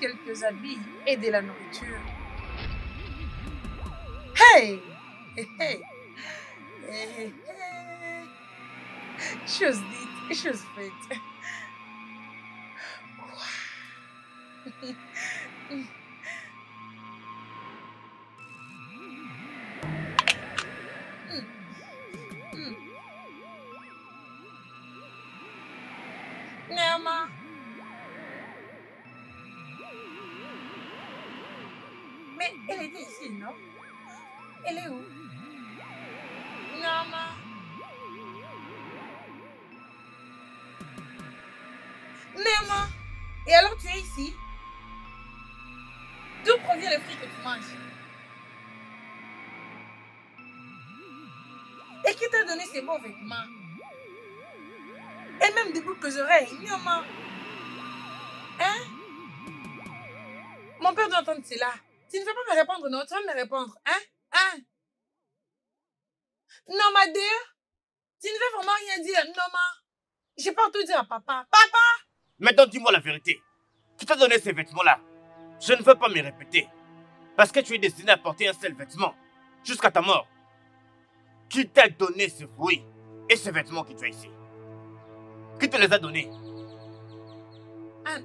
Quelques habits et de la nourriture. Hey! Hey! Hey! Hey! Chose dite, chose faite. vêtements Et même des boucles oreilles, Nyama. Hein? Mon père doit entendre cela. Tu ne veux pas me répondre, non? Tu vas me répondre, hein? Hein? Non, ma dear Tu ne veux vraiment rien dire, non, ma Je peux tout dire à papa. Papa Maintenant, dis-moi la vérité. Qui t'a donné ces vêtements-là Je ne veux pas me répéter. Parce que tu es destiné à porter un seul vêtement. Jusqu'à ta mort. Qui t'a donné ce fruit et ces vêtements que tu as ici? Qui te les a donnés? Ah,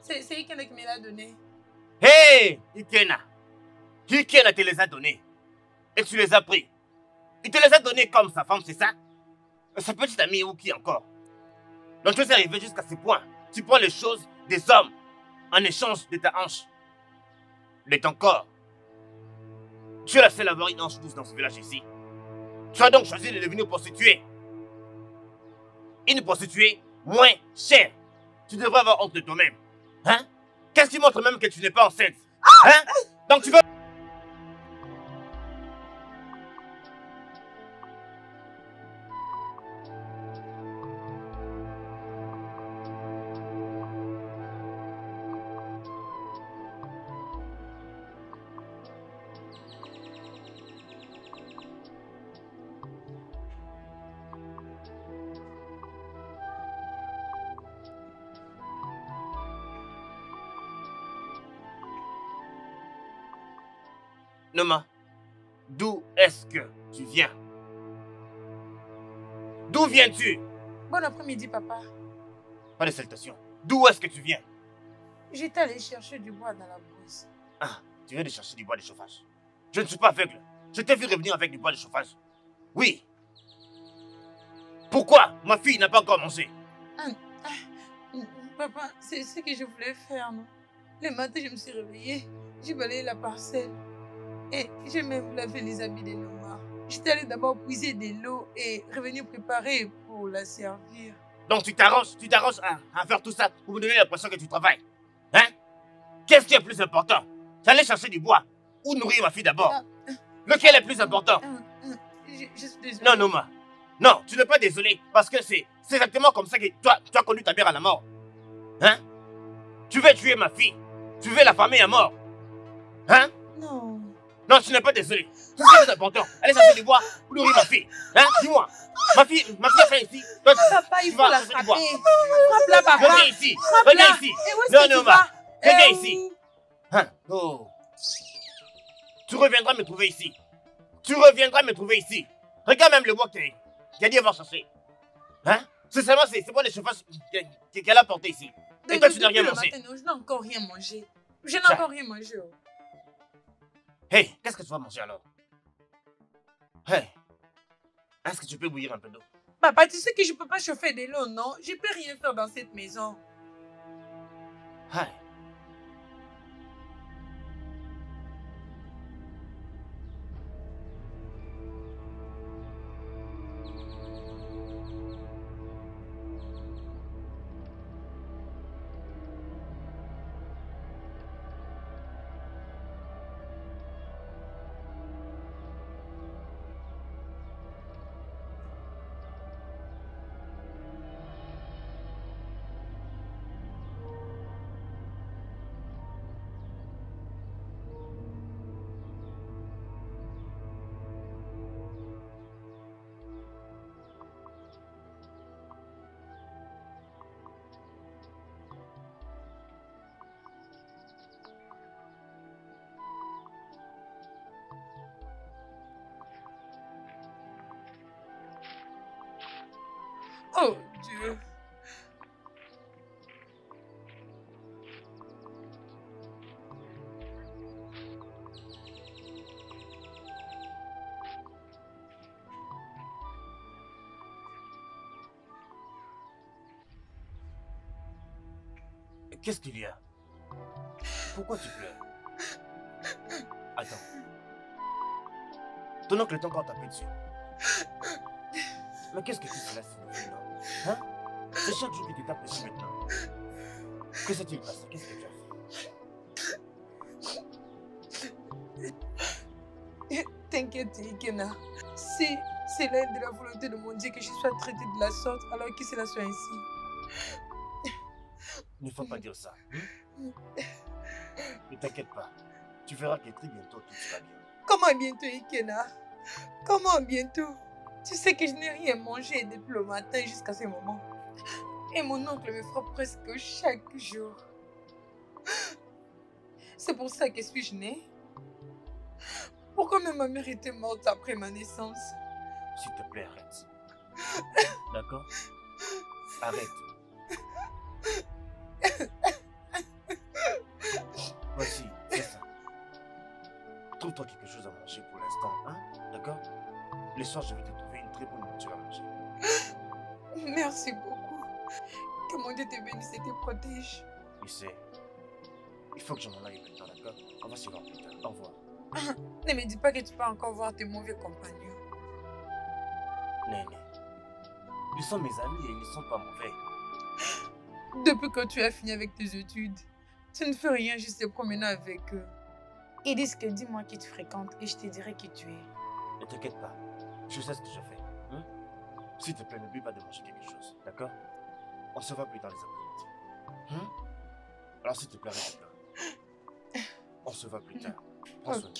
C'est Ikena qui me l'a donné. Hé hey, Ikena Ikena te les a donnés. Et tu les as pris. Il te les a donnés comme sa femme, c'est ça? Sa petite amie ou qui encore? Donc tu es arrivé jusqu'à ce point. Tu prends les choses des hommes en échange de ta hanche, de ton corps. Tu es la seule à avoir une hanche douce dans ce village ici. Tu as donc choisi de devenir prostituée. Une prostituée moins chère. Tu devrais avoir honte de toi-même. Hein? Qu'est-ce qui montre même que tu n'es pas enceinte? Hein? Donc tu veux... viens-tu? Bon après-midi, papa. Pas de salutations. D'où est-ce que tu viens? J'étais allé chercher du bois dans la brousse. Ah, tu viens de chercher du bois de chauffage. Je ne suis pas aveugle. Je t'ai vu revenir avec du bois de chauffage. Oui. Pourquoi ma fille n'a pas encore mangé? Ah, ah, Papa, c'est ce que je voulais faire, non? Le matin, je me suis réveillée. J'ai balayé la parcelle. Et j'ai même lavé les habits de Noma. J'étais allée d'abord puiser de l'eau et revenir préparer pour la servir. Donc tu t'arranges, tu t'arranges à, faire tout ça pour me donner l'impression que tu travailles. Hein? Qu'est-ce qui est plus important? J'allais chercher du bois ou nourrir ma fille d'abord. Ah, ah. Lequel est plus important? Ah, je, suis désolée. Non, Noma. Non, tu n'es pas désolé parce que c'est exactement comme ça que toi, tu as conduit ta mère à la mort. Hein? Tu veux tuer ma fille. Tu veux la famille à mort. Hein? Non. Non, tu n'es pas désolé. C'est est important. Allez chercher du bois pour nourrir ma fille. Hein Dis-moi. Ma fille, ma fille a faim ici. Toi, papa, il faut la frapper. Frappe-la, papa. Reviens ici. Reviens ici. Non, non, ma. Reviens ici. Hein Oh. Tu reviendras me trouver ici. Tu reviendras me trouver ici. Regarde même le bois qu'elle a dit avoir cherché. Hein? C'est seulement c'est moi le chauffage qu'elle a porté ici. Et toi, tu n'as rien mangé. Je n'ai encore rien mangé. Je n'ai encore rien mangé. Hey, qu'est-ce que tu vas manger alors? Hey, est-ce que tu peux bouillir un peu d'eau? Papa, tu sais que je ne peux pas chauffer de l'eau, non? Je ne peux rien faire dans cette maison. Hey. Qu'est-ce qu'il y a? Pourquoi tu pleures? Attends. Ton oncle est encore tapé dessus. Mais qu'est-ce que tu fais là signifie Hein? C'est chaque jour qu'il te tape dessus maintenant. Que s'est-il passé? Qu'est-ce que tu as fait? T'inquiète, Ikena. C'est l'aide de la volonté de mon Dieu que je sois traitée de la sorte, alors que cela soit ainsi. Il ne faut pas dire ça. hein? Ne t'inquiète pas. Tu verras que très bientôt tout sera bien. Comment bientôt, Ikena? Comment bientôt? Tu sais que je n'ai rien mangé depuis le matin jusqu'à ce moment. Et mon oncle me frappe presque chaque jour. C'est pour ça que suis-je née? Pourquoi même ma mère était morte après ma naissance? S'il te plaît, arrête. D'accord? Arrête. Voici, c'est ça. Trouve-toi quelque chose à manger pour l'instant, hein D'accord? Le soir, je vais te trouver une très bonne nourriture à manger. Merci beaucoup. Que mon Dieu te bénisse et te protège. Tu sais, il faut que je m'en aille maintenant, d'accord? On va se voir plus tard. Au revoir. Ne me dis pas que tu peux encore voir tes mauvais compagnons. Néné. Ils sont mes amis et ils ne sont pas mauvais. Depuis que tu as fini avec tes études, tu ne fais rien juste te promener avec eux. Ils disent que dis-moi qui tu fréquentes et je te dirai qui tu es. Ne t'inquiète pas. Je sais ce que je fais. Hein? S'il te plaît, n'oublie pas de manger quelque chose, d'accord? On se voit plus tard les après-midi. Hein? Alors s'il te plaît, reste là. On se voit plus tard. Prends soin de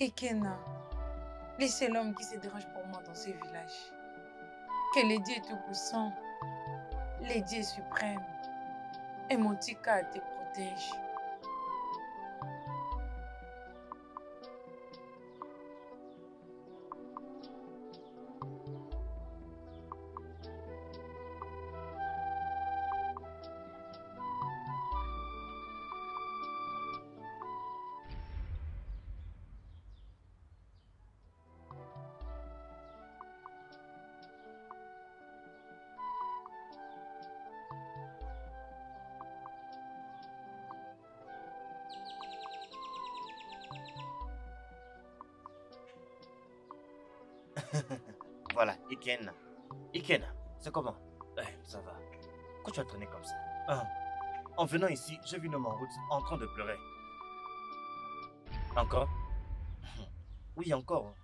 Merci. Ekena, laissez l'homme qui se dérange pour moi dans ce village. Que les dieux tout-puissants, les dieux suprêmes et mon tika te protègent. Comment? Eh, ça va. Pourquoi tu as traîné comme ça? Hein En venant ici, j'ai vu homme en route en train de pleurer. Encore? Oui, encore.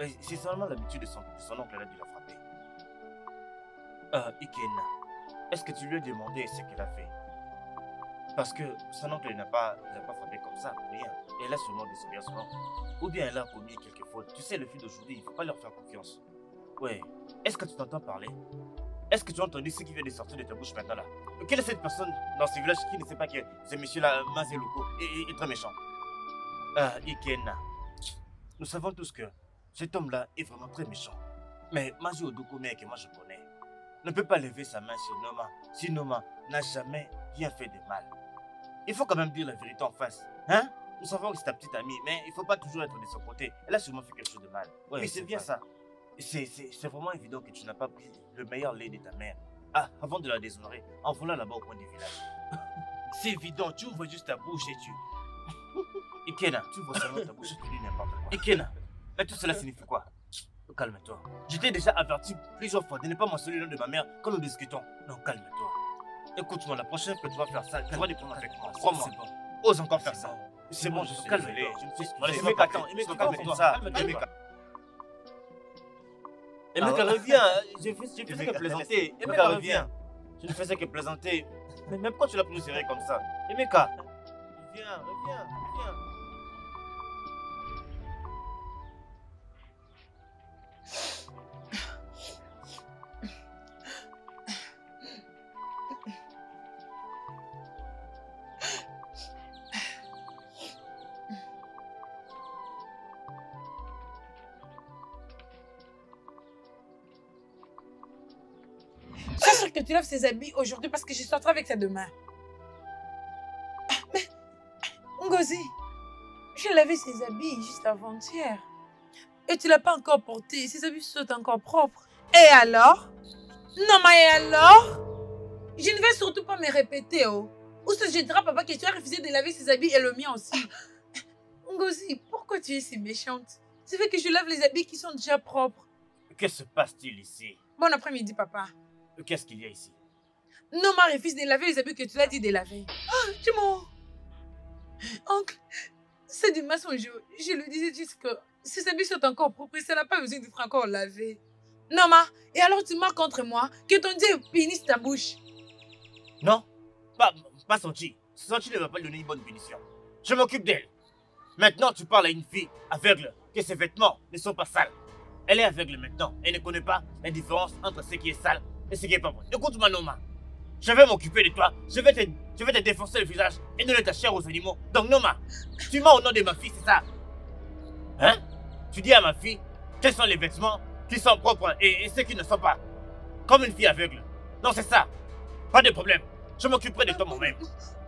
Euh, C'est seulement l'habitude de son, de son oncle, a dû la frapper. Euh, Iken, est-ce que tu lui as demandé ce qu'elle a fait? Parce que son oncle n'a pas, pas frappé comme ça, rien. Elle a à son oncle. Ou bien elle a commis quelques fautes. Tu sais, le fil d'aujourd'hui, il ne faut pas leur faire confiance. Ouais. Est-ce que tu t'entends parler? Est-ce que tu as entendu ce qui vient de sortir de ta bouche maintenant là? Quelle est cette personne dans ce village qui ne sait pas que ce monsieur-là, Mazeluko, est, est- est très méchant? Ah, Ikena. Nous savons tous que cet homme-là est vraiment très méchant. Mais Mazi Odokome, que moi je connais, ne peut pas lever sa main sur Noma si Noma n'a jamais rien fait de mal. Il faut quand même dire la vérité en face. Hein? Nous savons que c'est ta petite amie, mais il ne faut pas toujours être de son côté. Elle a sûrement fait quelque chose de mal. Ouais, Mais c'est bien ça. C'est vraiment évident que tu n'as pas pris le meilleur lait de ta mère. Ah, avant de la déshonorer, en volant là-bas au coin du village. C'est évident, tu ouvres juste ta bouche et tu... Ikena, tu ouvres seulement ta bouche et tu dis n'importe quoi. Ikena, mais tout cela signifie quoi? Calme-toi. Je t'ai déjà averti plusieurs fois de ne pas mentionner le nom de ma mère quand nous discutons. Non, calme-toi. Écoute-moi, la prochaine fois que tu vas faire ça, tu vas prendre avec moi. Crois-moi. Ose encore faire ça. C'est bon, je suis calme. Je me suis c'est calme-toi. Emeka. Emeka. Ah reviens. Je fais- je faisais que plaisanter. Emeka, Emeka, reviens. Je ne faisais que plaisanter. Mais même quand tu l'as pris serré comme ça. Emeka. Reviens, reviens, reviens. Ses habits aujourd'hui parce que je sortirai avec ça demain. Ah, Mais, Ngozi, j'ai lavé ses habits juste avant-hier. Et tu l'as pas encore porté. Ses habits sont encore propres. Et alors? Non, mais et alors? Je ne vais surtout pas me répéter, oh. Ou se jettera papa que tu as refusé de laver ses habits et le mien aussi. Ngozi, pourquoi tu es si méchante? C'est fait que je lave les habits qui sont déjà propres. Que se passe-t-il ici? Bon après-midi, papa. Qu'est-ce qu'il y a ici? Noma refuse de laver les habits que tu l'as dit de laver. Ah, tu. Oncle, c'est du mensonge. Je lui disais juste que ses habits sont encore propres ça n'a pas besoin d'être encore lavé. Noma, et alors tu mens contre moi que ton Dieu pénisse ta bouche. Non Pas, pas Sanchi. Sanchi ne va pas donner une bonne punition. Je m'occupe d'elle. Maintenant, tu parles à une fille aveugle que ses vêtements ne sont pas sales. Elle est aveugle maintenant et ne connaît pas la différence entre ce qui est sale et ce qui est pas bon. Écoute-moi, Noma. Je vais m'occuper de toi. Je vais, te, je vais te défoncer le visage et donner ta chair aux animaux. Donc, Noma, tu mens au nom de ma fille, c'est ça? Hein? Tu dis à ma fille quels sont les vêtements qui sont propres et, et ceux qui ne sont pas? Comme une fille aveugle. Non, c'est ça. Pas de problème. Je m'occuperai de toi moi-même.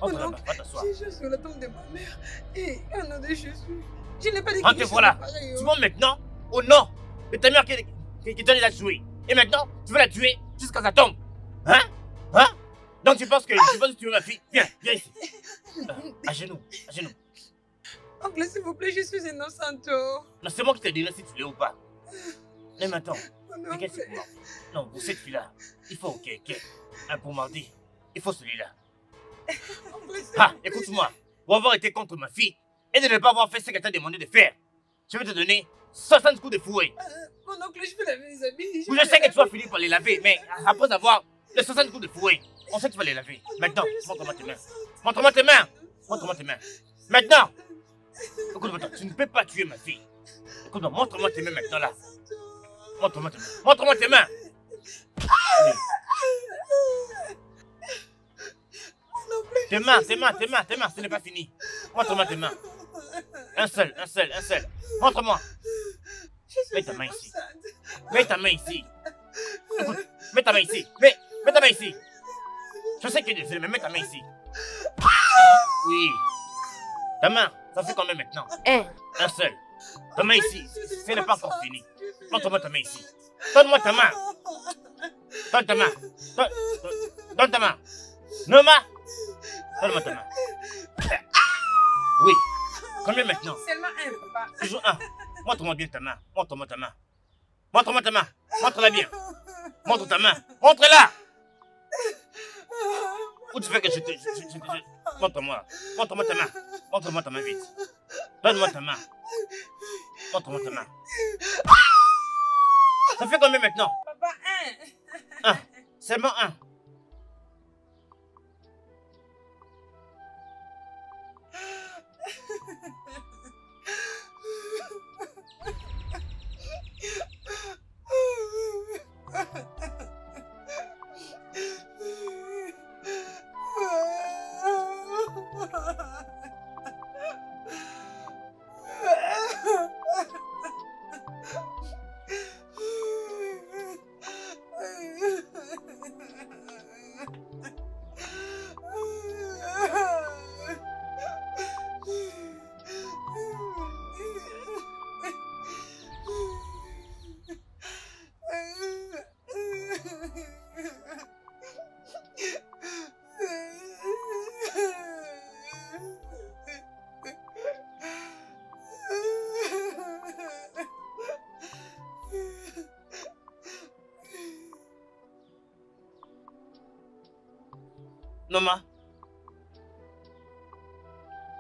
Là-bas, oncle, va t'asseoir. J'ai sur la tombe de ma mère et un nom de Jésus. Je n'ai pas dit chose voilà. Tu oh. mens maintenant au nom de ta mère qui, qui, qui t'a déjà tué. Et maintenant, tu veux la tuer jusqu'à sa tombe. Hein? Hein? Donc tu penses que tu penses que tu veux ma fille Viens, viens ici. Euh, à genoux, à genoux. Oncle, s'il vous plaît, je suis innocente. Non, c'est moi qui te dirai si tu l'es ou pas. Mais maintenant, que c'est Non, pour cette fille-là, il faut, ok. Un pour mardi, il faut celui-là. Ah, écoute-moi. Pour avoir été contre ma fille et de ne pas avoir fait ce qu'elle t'a demandé de faire, je vais te donner 60 coups de fouet. Euh, Mon oncle, je vais laver les habits. Oui, je sais que tu vas finir par les laver, mais après avoir les 60 coups de fouet, on sait que tu vas les laver. Oncle, Maintenant, montre-moi tes mains. Montre-moi tes mains. Montre-moi tes mains. Maintenant. Écoute-moi, tu ne peux pas tuer ma fille. Écoute-moi, montre-moi tes mains maintenant là. Montre-moi tes mains. Montre-moi tes mains. Tes mains, tes mains, tes mains, tes mains, ce n'est pas fini. Montre-moi tes mains. Un seul, un seul, un seul. Montre-moi. Mets ta main ici. Mets ta main ici. Écoute, mets ta main ici. Mets, mets ta main ici. Je sais que tu es désolé, mais mets ta main ici. Oui. Ta main, ça fait combien maintenant? Un. Un seul. Ta main ici. Ce n'est pas encore fini. Montre-moi ta main ici. Donne-moi ta main. Donne ta main. Donne, donne- donne ta main. Noma. Donne-moi ta main. Oui. Combien maintenant? Seulement un, papa. Toujours un. Montre-moi bien ta main. Montre-moi ta main. Montre-moi ta main. Montre-la bien. Montre ta main. Montre-la. Tu fais que je te... je- Montre-moi. Montre-moi ta main. Montre-moi ta main vite. Donne-moi ta main. Montre-moi ta main. Ça fait combien maintenant? Papa, un. Seulement un.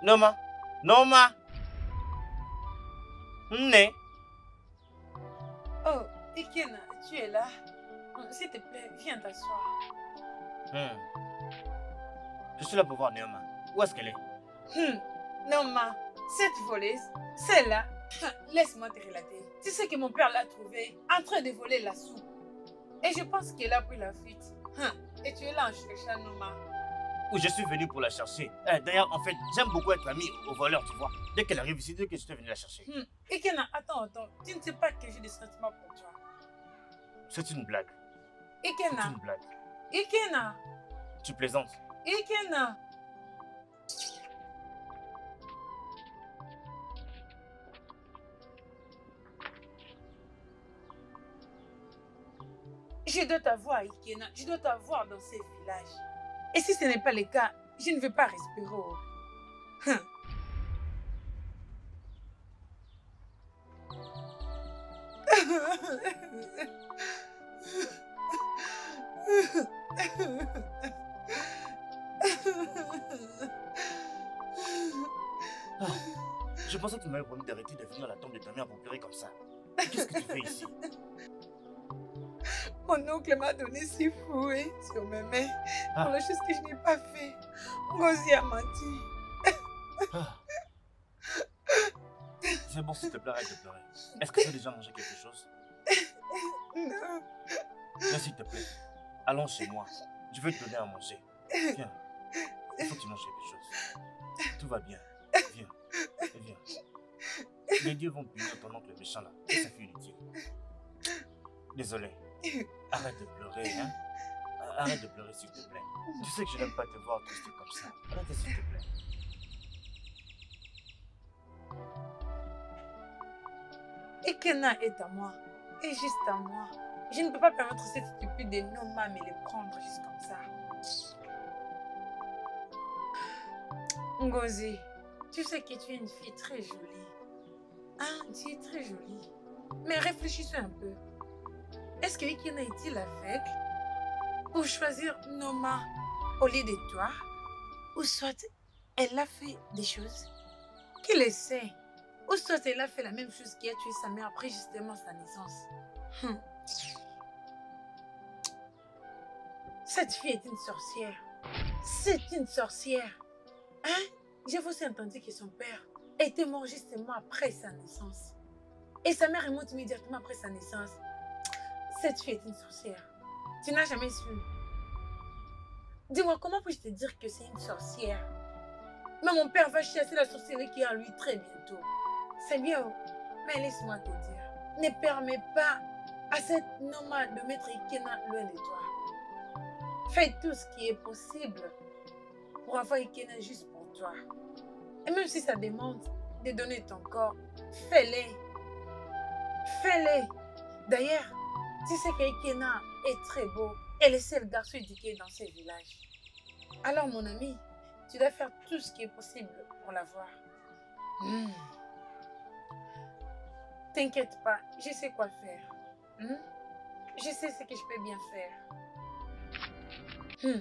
Noma. Noma. Né. Oh, Ikena, tu es là. S'il te plaît, viens t'asseoir. Hmm. Je suis là pour voir Neoma. Où est-ce qu'elle est? Hmm. Non, ma, cette voleuse, celle-là, laisse-moi te relater. Tu sais que mon père l'a trouvée en train de voler la soupe. Et je pense qu'elle a pris la fuite. Hein. Et tu es là en cherchant Noma. Où je suis venu pour la chercher. Eh, D'ailleurs, en fait, j'aime beaucoup être ami au voleur, tu vois. Dès qu'elle arrive ici, dès que je suis venu la chercher. Hmm. Ikena, attends, attends. Tu ne sais pas que j'ai des sentiments pour toi. C'est une blague. C'est Ikena, une blague. Ikena Tu plaisantes. Ikena Je dois t'avoir, Ikena. Je dois t'avoir dans ces villages. Et si ce n'est pas le cas, je ne veux pas respirer. oh. Hum. Je pensais que tu m'avais promis d'arrêter de venir à la tombe de ta mère pour pleurer comme ça. Qu'est-ce que tu fais ici? Mon oncle m'a donné six fouets sur mes mains Ah. pour les choses que je n'ai pas fait. Ngozi a menti. Ah. C'est bon, s'il te plaît, arrête de pleurer. Est-ce que tu as déjà mangé quelque chose? Non. Viens, s'il te plaît. Allons chez moi. Je vais te donner à manger. Viens. Il faut que tu manges quelque chose. Tout va bien. Viens. Viens. Les dieux vont punir ton oncle méchant là. Et sa fille inutile. Désolé. Arrête de pleurer, hein. Arrête de pleurer, s'il te plaît. Tu sais que je n'aime pas te voir triste comme ça. Arrête, s'il te plaît. Ikena est à moi. Et juste à moi. Je ne peux pas permettre cette stupide de Noma me les prendre juste comme ça. Ngozi, tu sais que tu es une fille très jolie. Hein, tu es très jolie. Mais réfléchissez un peu. Est-ce que Ikena est-il aveugle pour choisir Noma au lieu de toi? Ou soit elle a fait des choses qu'il essaie ou soit elle a fait la même chose qui a tué sa mère après justement sa naissance? Hum. Cette fille est une sorcière. C'est une sorcière. Hein? J'ai aussi entendu que son père était mort justement après sa naissance. Et sa mère est morte immédiatement après sa naissance. Cette fille est une sorcière. Tu n'as jamais su. Dis-moi, comment puis-je te dire que c'est une sorcière? Mais mon père va chasser la sorcellerie qui est en lui très bientôt. C'est bien, mais laisse-moi te dire, ne permets pas à cette nomade de mettre Ikena loin de toi. Fais tout ce qui est possible pour avoir Ikena juste pour toi. Et même si ça demande de donner ton corps, fais-le. Fais-le. D'ailleurs, tu sais que Ikena est très beau et le seul garçon éduqué dans ce village. Alors, mon ami, tu dois faire tout ce qui est possible pour l'avoir. Hmm. T'inquiète pas, je sais quoi faire. Hmm? Je sais ce que je peux bien faire. Hmm.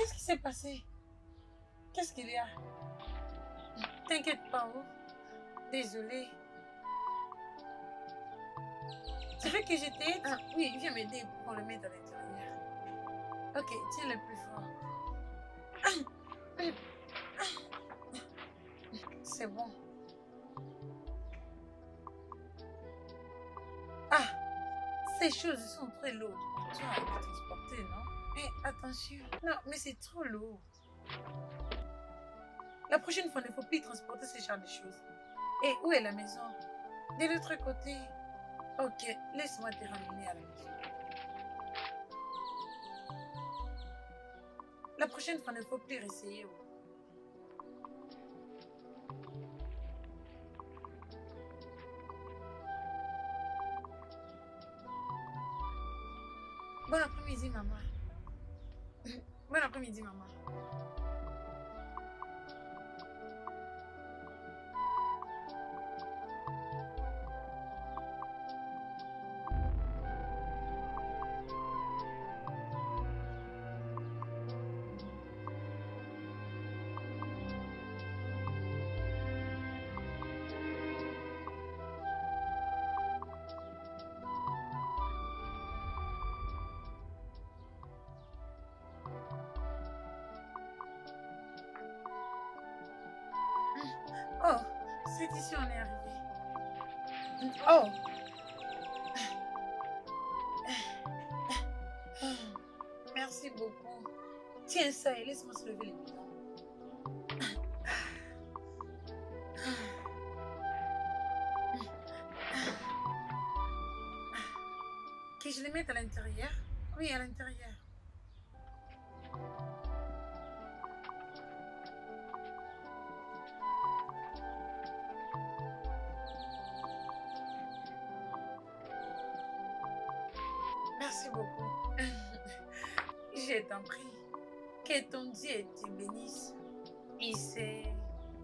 Qu'est-ce qui s'est passé? Qu'est-ce qu'il y a? T'inquiète pas, oh. Désolée. Tu veux que je t'aide Ah, Oui, viens m'aider pour le mettre à l'intérieur. Ok, tiens le plus fort. C'est bon. Ah, ces choses sont très lourdes. Tu vas les transporter, non? Mais attention. Non, mais c'est trop lourd. La prochaine fois, il ne faut plus transporter ce genre de choses. Et où est la maison? De l'autre côté. Ok, laisse-moi te ramener à la maison. La prochaine fois, il ne faut plus essayer. Je les mette à l'intérieur Oui, à l'intérieur. Merci beaucoup. Je t'en prie. Que ton Dieu te bénisse. Il sait.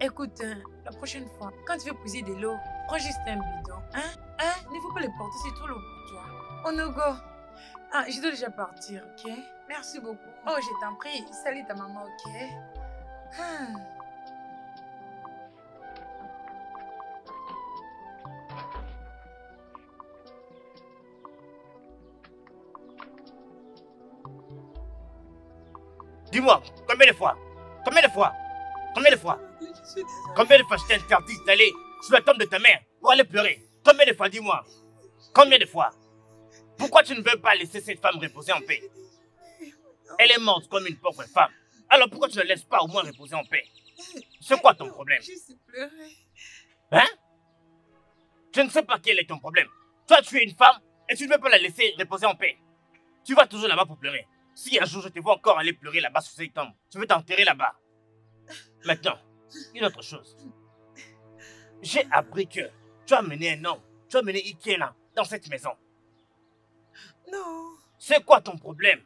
Écoute, hein, la prochaine fois, quand tu veux puiser de l'eau, prends juste un bidon. Hein? Pas le porter, c'est trop lourd pour toi? Oh no go. Ah, je dois déjà partir, ok? Merci beaucoup. Oh, je t'en prie. Salut ta maman, ok? Ah. Dis-moi, combien de fois Combien de fois Combien de fois. Combien de fois je t'ai interdit d'aller sur la tombe de ta mère pour aller pleurer? Combien de fois, dis-moi? Combien de fois? Pourquoi tu ne veux pas laisser cette femme reposer en paix? Elle est morte comme une pauvre femme. Alors pourquoi tu ne la laisses pas au moins reposer en paix? C'est quoi ton problème? Je suis pleurée. Hein? Je ne sais pas quel est ton problème. Toi, tu es une femme et tu ne veux pas la laisser reposer en paix. Tu vas toujours là-bas pour pleurer. Si un jour je te vois encore aller pleurer là-bas sur cette tombe, je veux t'enterrer là-bas. Maintenant, une autre chose. J'ai appris que tu as mené un homme, tu as mené Ikena dans cette maison. Non. C'est quoi ton problème?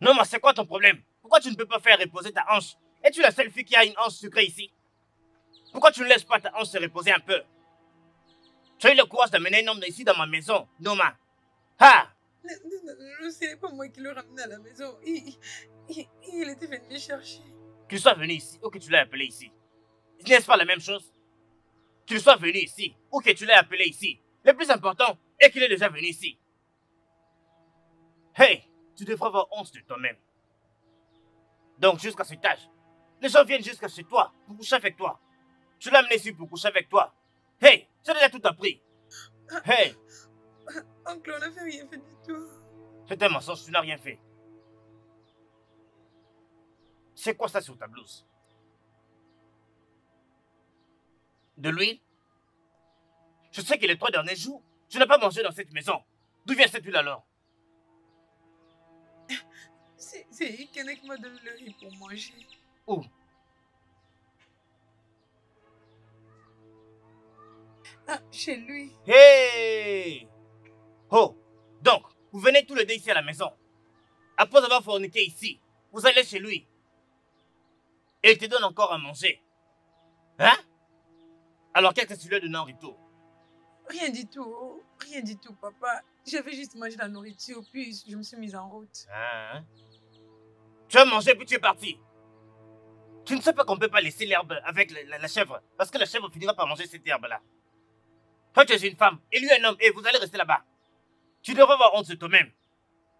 Non, mais c'est quoi ton problème? Pourquoi tu ne peux pas faire reposer ta hanche? Es-tu la seule fille qui a une hanche sucrée ici? Pourquoi tu ne laisses pas ta hanche se reposer un peu? Tu as eu le courage d'amener un homme ici dans ma maison, Noma. Ah Non, non, non, ce n'est pas moi qui l'ai ramené à la maison. Il, il, il était venu me chercher. qu'il soit venu ici ou que tu l'aies appelé ici. N'est-ce pas la même chose? Qu'il soit venu ici ou que tu l'aies appelé ici. Le plus important est qu'il est déjà venu ici. Hey, tu devrais avoir honte de toi-même. Donc jusqu'à cet âge, les gens viennent jusqu'à chez toi pour coucher avec toi. Tu l'as amené ici pour coucher avec toi. Hey, tu as déjà tout appris. Hey, Oncle, on n'a fait rien fait du tout. c'est un mensonge, tu n'as rien fait. C'est quoi ça sur ta blouse? De l'huile? Je sais que les trois derniers jours, tu n'as pas mangé dans cette maison. D'où vient cette huile alors? C'est c'est Ikene qui m'a donné le riz pour manger. Où? Ah, chez lui. Hey Oh Donc, vous venez tous les deux ici à la maison. Après avoir forniqué ici, vous allez chez lui. Et il te donne encore à manger. Hein? Alors qu'est-ce que tu lui as donné en retour? Rien du tout. Rien du tout, papa. J'avais juste mangé la nourriture, puis je me suis mise en route. Hein Tu as mangé puis tu es parti. Tu ne sais pas qu'on ne peut pas laisser l'herbe avec la, chèvre, parce que la chèvre finira par manger cette herbe-là. Toi, tu es une femme, et lui un homme, et vous allez rester là-bas. Tu devrais avoir honte de toi-même.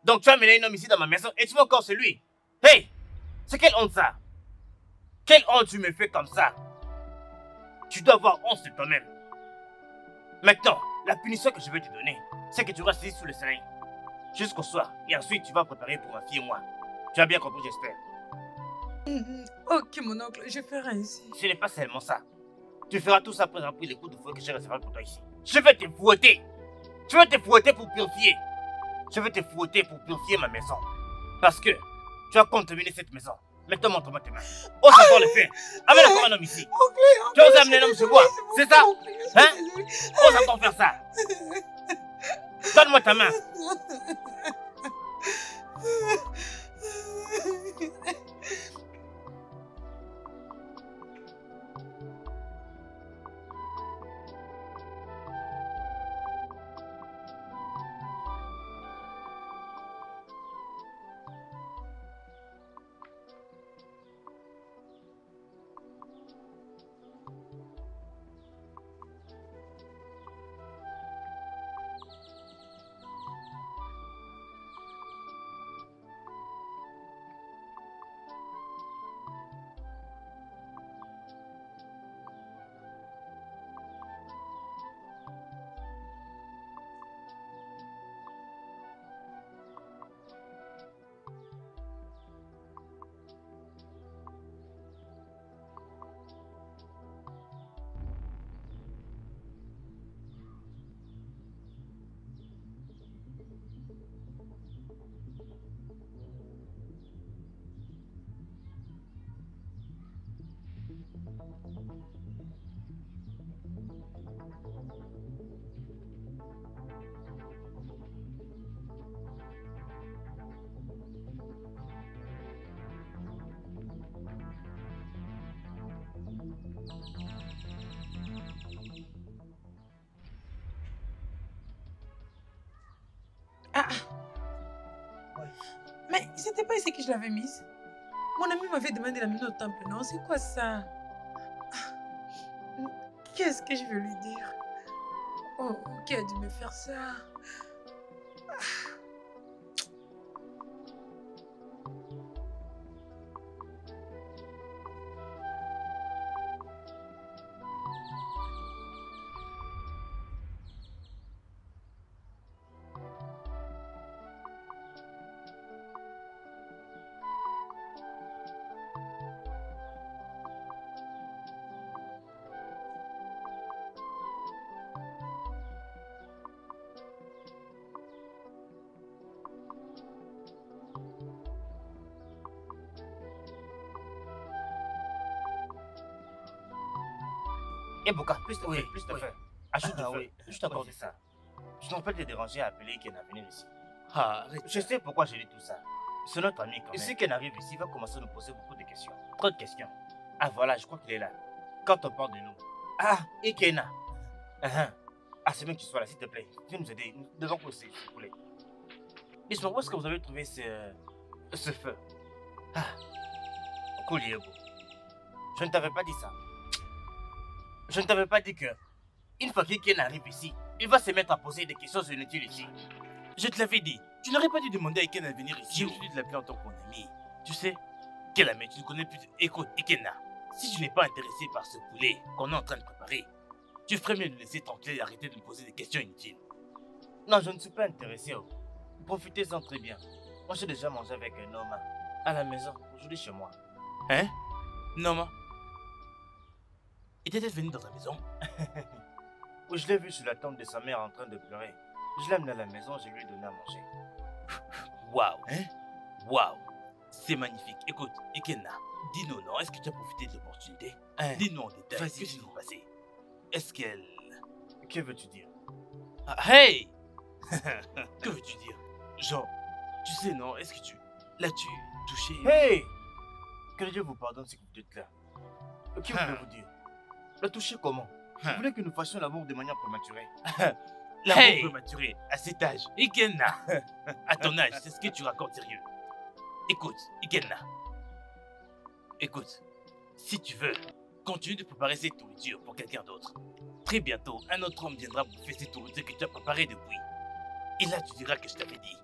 Donc tu as amené un homme ici dans ma maison, et tu veux encore celui. Hey C'est quelle honte ça? Quelle honte tu me fais comme ça? Tu dois avoir honte de toi-même. Maintenant, la punition que je vais te donner, c'est que tu restes ici sous le soleil. Jusqu'au soir, et ensuite tu vas préparer pour ma fille et moi. Tu as bien compris, j'espère. Mm, ok, mon oncle, je ferai ainsi. Ce n'est pas seulement ça. Tu feras tout ça après avoir pris les coups de fouet que j'ai recevoir pour toi ici. Je vais te fouetter. Je vais te fouetter pour purifier. Je vais te fouetter pour purifier ma maison. Parce que tu as contaminé cette maison. Maintenant, montre-moi tes mains. Ose encore le faire. Amène encore un homme ici. Tu oses amener un homme chez moi. C'est ça? Hein? Ose encore faire ça. Donne-moi ta main. Ah, Mais c'était pas ici que je l'avais mise. Mon ami m'avait demandé de la mettre au temple, non C'est quoi ça? Ah, Qu'est-ce que je vais lui dire? Oh, qui a dû me faire ça Oui, feu, plus de oui. feu. Ajoute Ah oui, Je t'accorde ça. Je ne peux pas te déranger à appeler Ken à venir ici. Ah, arrête. Je sais pourquoi j'ai dit tout ça. C'est notre ami quand Et même. si Si Ken arrive ici, il va commencer à nous poser beaucoup de questions. Trop de questions. Ah voilà, je crois qu'il est là. Quand on parle de nous. Ah, Ikena. Ah, ah. ah c'est bien que tu sois là, s'il te plaît. Viens nous aider. Nous devons pousser, s'il vous plaît. Dites-moi, où est-ce que vous avez trouvé ce, ce feu? Ah, Kouliebo. Je ne t'avais pas dit ça. Je ne t'avais pas dit que, une fois qu'Iken arrive ici, il va se mettre à poser des questions inutiles ici. Je te l'avais dit. Tu n'aurais pas dû demander à Eken de venir ici au lieu de l'appeler en tant que mon ami. Tu sais, quel ami tu ne connais plus. Écoute, Ekena, si tu n'es pas intéressé par ce poulet qu'on est en train de préparer, tu ferais mieux de laisser tranquille et arrêter de me poser des questions inutiles. Non, je ne suis pas intéressé. oh. Profitez-en très bien. Moi, j'ai déjà mangé avec un homme à la maison, aujourd'hui chez moi. Hein? Non, ma. Était-elle venue dans ta maison je l'ai vu sur la tombe de sa mère en train de pleurer. Je l'ai amené à la maison, je lui ai donné à manger. Waouh Hein? Waouh C'est magnifique. Écoute, Ekena, dis-nous, non, est-ce que tu as profité de l'opportunité? Hein, Dis-nous en détail. Vas-y, Qu'est-ce qui s'est passé? Est-ce qu'elle. Que veux-tu dire? Ah, hey Que veux-tu dire? Genre, tu sais, non Est-ce que tu. L'as-tu touché? Hey Que Dieu vous pardonne si vous dites là. Que Hein. voulez-vous dire? Le toucher comment? Vous Hein. voulez que nous fassions l'amour de manière prématurée L'amour Hey prématuré, à cet âge. Ikena À ton âge, c'est ce que tu racontes sérieux. Écoute, Ikenna. Écoute, si tu veux, continue de préparer cette nourriture pour quelqu'un d'autre. Très bientôt, un autre homme viendra bouffer cette nourriture que tu as préparée depuis. Et là, tu diras que je t'avais dit.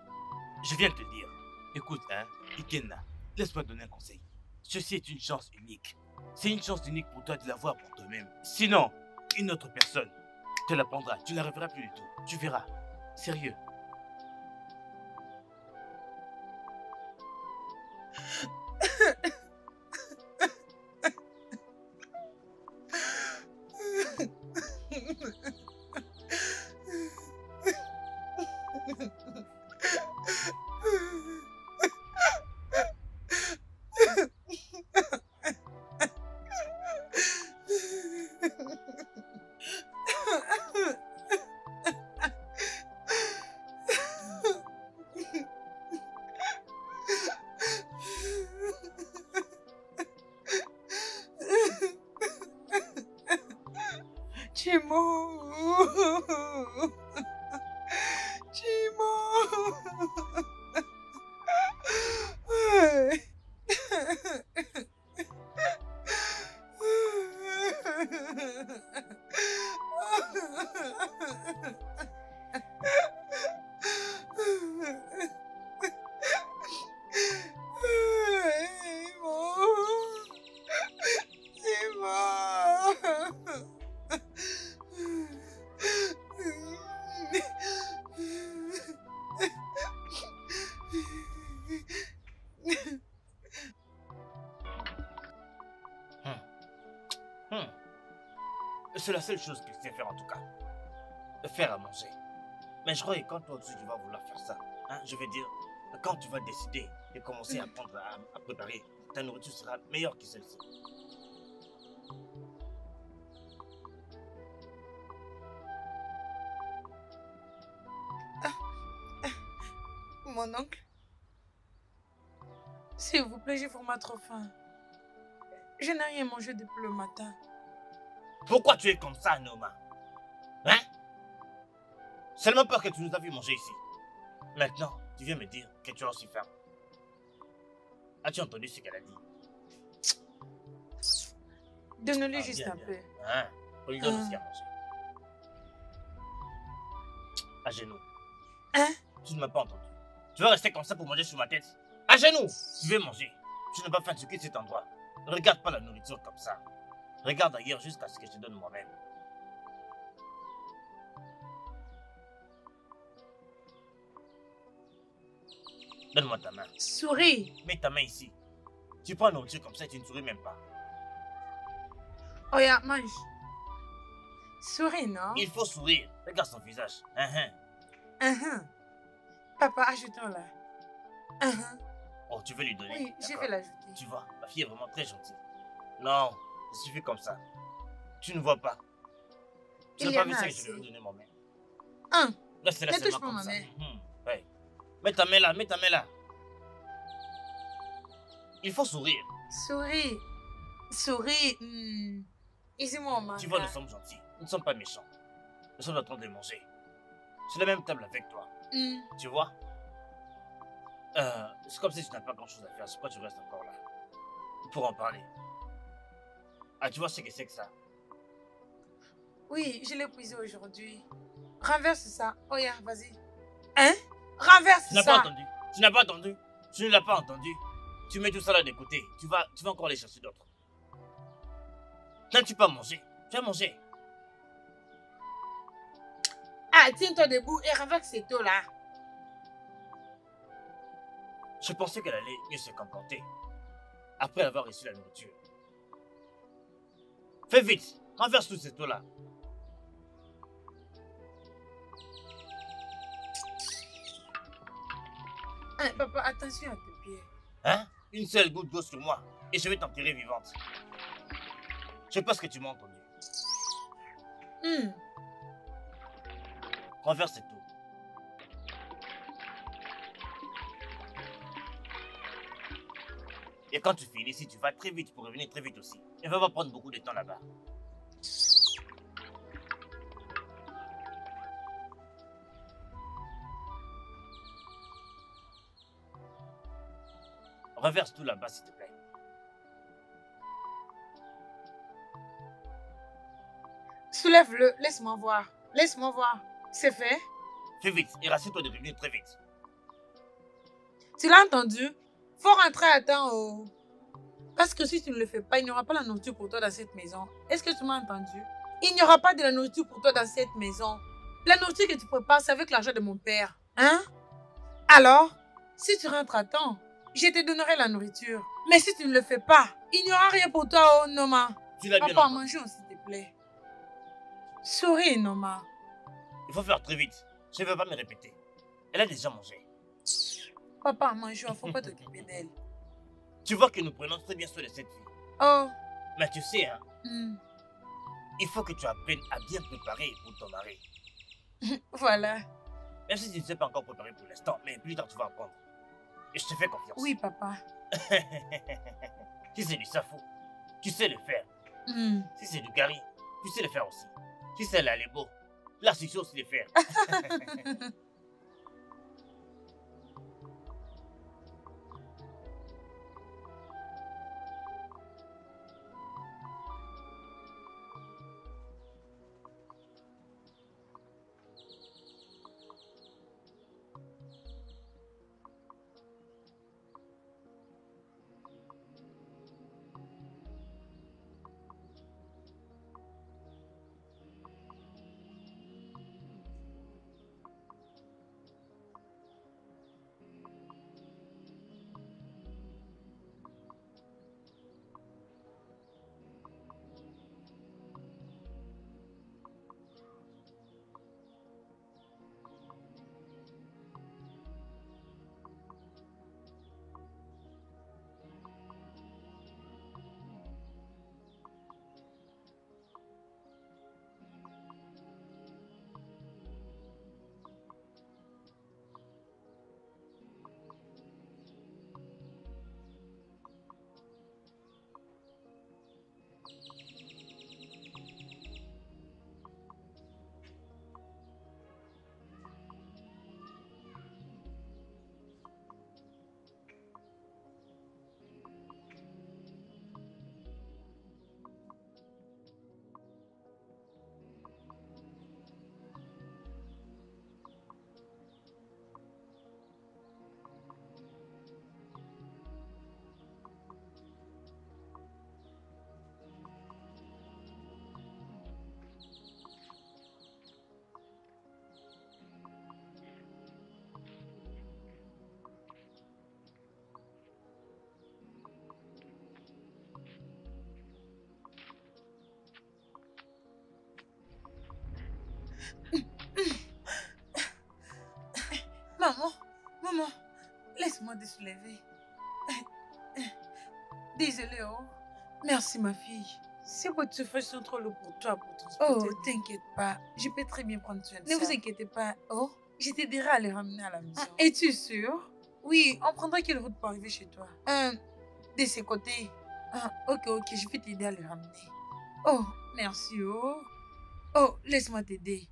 Je viens de te dire. Écoute, hein, Ikenna, laisse-moi donner un conseil. Ceci est une chance unique. C'est une chance unique pour toi de l'avoir pour toi-même. Sinon, une autre personne te la prendra. Tu la reverras plus du tout. Tu verras. Sérieux. Seule chose que je sais faire en tout cas. De faire à manger. Mais je crois que quand toi aussi tu vas vouloir faire ça, hein, je veux dire, quand tu vas décider de commencer à prendre à, préparer, ta nourriture sera meilleure que celle-ci. Mon oncle. S'il vous plaît, j'ai vraiment trop faim. Je n'ai rien mangé depuis le matin. Pourquoi tu es comme ça, Noma? Hein? Seulement peur que tu nous as vu manger ici. Maintenant, tu viens me dire que tu as aussi faim. As-tu entendu ce qu'elle a dit? Donne-lui Ah, juste bien, un bien. peu. Hein? On lui donne aussi à manger. À genoux. Hein? Tu ne m'as pas entendu. Tu vas rester comme ça pour manger sur ma tête? À genoux Tu veux manger. Tu n'as pas faim, tu quittes cet endroit. Ne regarde pas la nourriture comme ça. Regarde ailleurs jusqu'à ce que je te donne moi-même. Donne-moi ta main. Souris. Mets ta main ici. Tu prends la nourriture comme ça et tu ne souris même pas. Oh, ya, mange. Souris, non? Il faut sourire. Regarde son visage. Papa, ajoutons-la. Oh, tu veux lui donner Oui, je vais l'ajouter. Tu vois, ma fille est vraiment très gentille. Non, suffit comme ça. Tu ne vois pas. Tu n'as pas vu ça que je lui ai donné moi-même. Un. Laisse-la Ne touche seulement pas comme ma ça. main. Mhm, ouais. Mets ta main là, mets ta main là. Il faut sourire. Souris. Souris. Hmm. Ici-moi, maman. Tu vois, nous sommes gentils. Nous ne sommes pas méchants. Nous sommes en train de manger. Sur la même table avec toi. Hmm. Tu vois? Euh, C'est comme si tu n'as pas grand-chose à faire. C'est pourquoi tu restes encore là. Pour en parler. Ah, tu vois ce que c'est que ça? Oui, je l'ai puisé aujourd'hui. Renverse ça. Oh, ya, vas-y. Hein? Renverse Tu n'as ça. pas entendu Tu n'as pas entendu Tu ne l'as pas entendu Tu mets tout ça là de côté. Tu vas, tu vas encore aller chercher d'autres. N'as-tu pas mangé? Tu as mangé? Ah, tiens-toi debout et renverse cette eau-là. Je pensais qu'elle allait mieux se comporter. Après avoir reçu la nourriture. Fais vite Renverse tout cette eau-là. Hein, papa, attention à tes pieds. Hein? Une seule goutte d'eau sur moi. Et je vais t'enterrer vivante. Je pense que tu m'as entendu. Hmm. Renverse cette eau. Et quand tu finis ici, tu vas très vite pour revenir très vite aussi. Et va pas prendre beaucoup de temps là-bas. Reverse tout là-bas, s'il te plaît. Soulève-le, laisse-moi voir. Laisse-moi voir. C'est fait? Fais vite et rassure-toi de revenir très vite. Tu l'as entendu? Faut rentrer à temps. Oh. Parce que si tu ne le fais pas, il n'y aura pas la nourriture pour toi dans cette maison. Est-ce que tu m'as entendu? Il n'y aura pas de la nourriture pour toi dans cette maison. La nourriture que tu prépares, c'est avec l'argent de mon père. Hein? Alors, si tu rentres à temps, je te donnerai la nourriture. Mais si tu ne le fais pas, il n'y aura rien pour toi, oh Noma. Tu l'as bien Papa, mangeons, s'il te plaît. Souris, Noma. Il faut faire très vite. Je ne veux pas me répéter. Elle a déjà mangé. Papa, mangeons, faut pas t'occuper d'elle. Tu vois que nous prenons très bien soin de cette fille. Oh, Mais tu sais, hein, hmm, il faut que tu apprennes à bien préparer pour ton mari. voilà. Même si tu ne sais pas encore préparer pour l'instant, mais plus tard tu vas apprendre. Et je te fais confiance. Oui, papa. si c'est du safou, tu sais le faire. Hmm. Si c'est du gari, tu sais le faire aussi. Si c'est la lebo, là tu sais aussi le faire. Maman, maman, laisse-moi te soulever. Désolée, oh. Merci, ma fille. C'est que tu fais sont trop lourd pour toi pour transporter. Oh, t'inquiète pas. Je peux très bien prendre soin de Ne ça. vous inquiétez pas. Oh, je t'aiderai à les ramener à la maison. Es-tu sûr Oui, on prendra quelle route pour arriver chez toi? Euh, de ces côtés. Ah, ok, ok, je vais t'aider à les ramener. Oh, merci, oh. Oh, laisse-moi t'aider.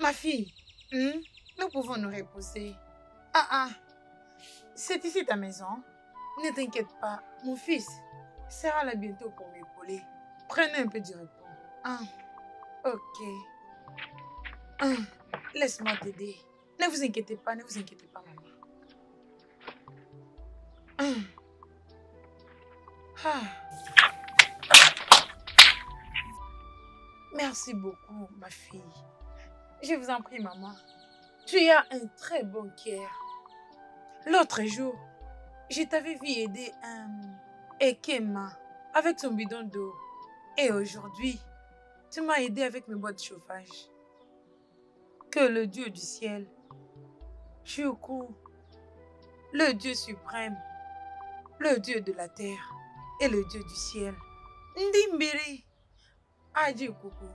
Ma fille, hmm, nous pouvons nous reposer. Ah ah, c'est ici ta maison. Ne t'inquiète pas, mon fils sera là bientôt pour m'épauler. Prenez un peu du repos. Ah, ok. Ah, Laisse-moi t'aider. Ne vous inquiétez pas, ne vous inquiétez pas, maman. Ah. Ah. Merci beaucoup, ma fille. Je vous en prie, maman. Tu as un très bon cœur. L'autre jour, je t'avais vu aider un Ekema avec son bidon d'eau. Et aujourd'hui, tu m'as aidé avec mes boîtes de chauffage. Que le Dieu du ciel, Choukou, le Dieu suprême, le Dieu de la terre et le Dieu du ciel, Ndimbiri, Adieu coucou,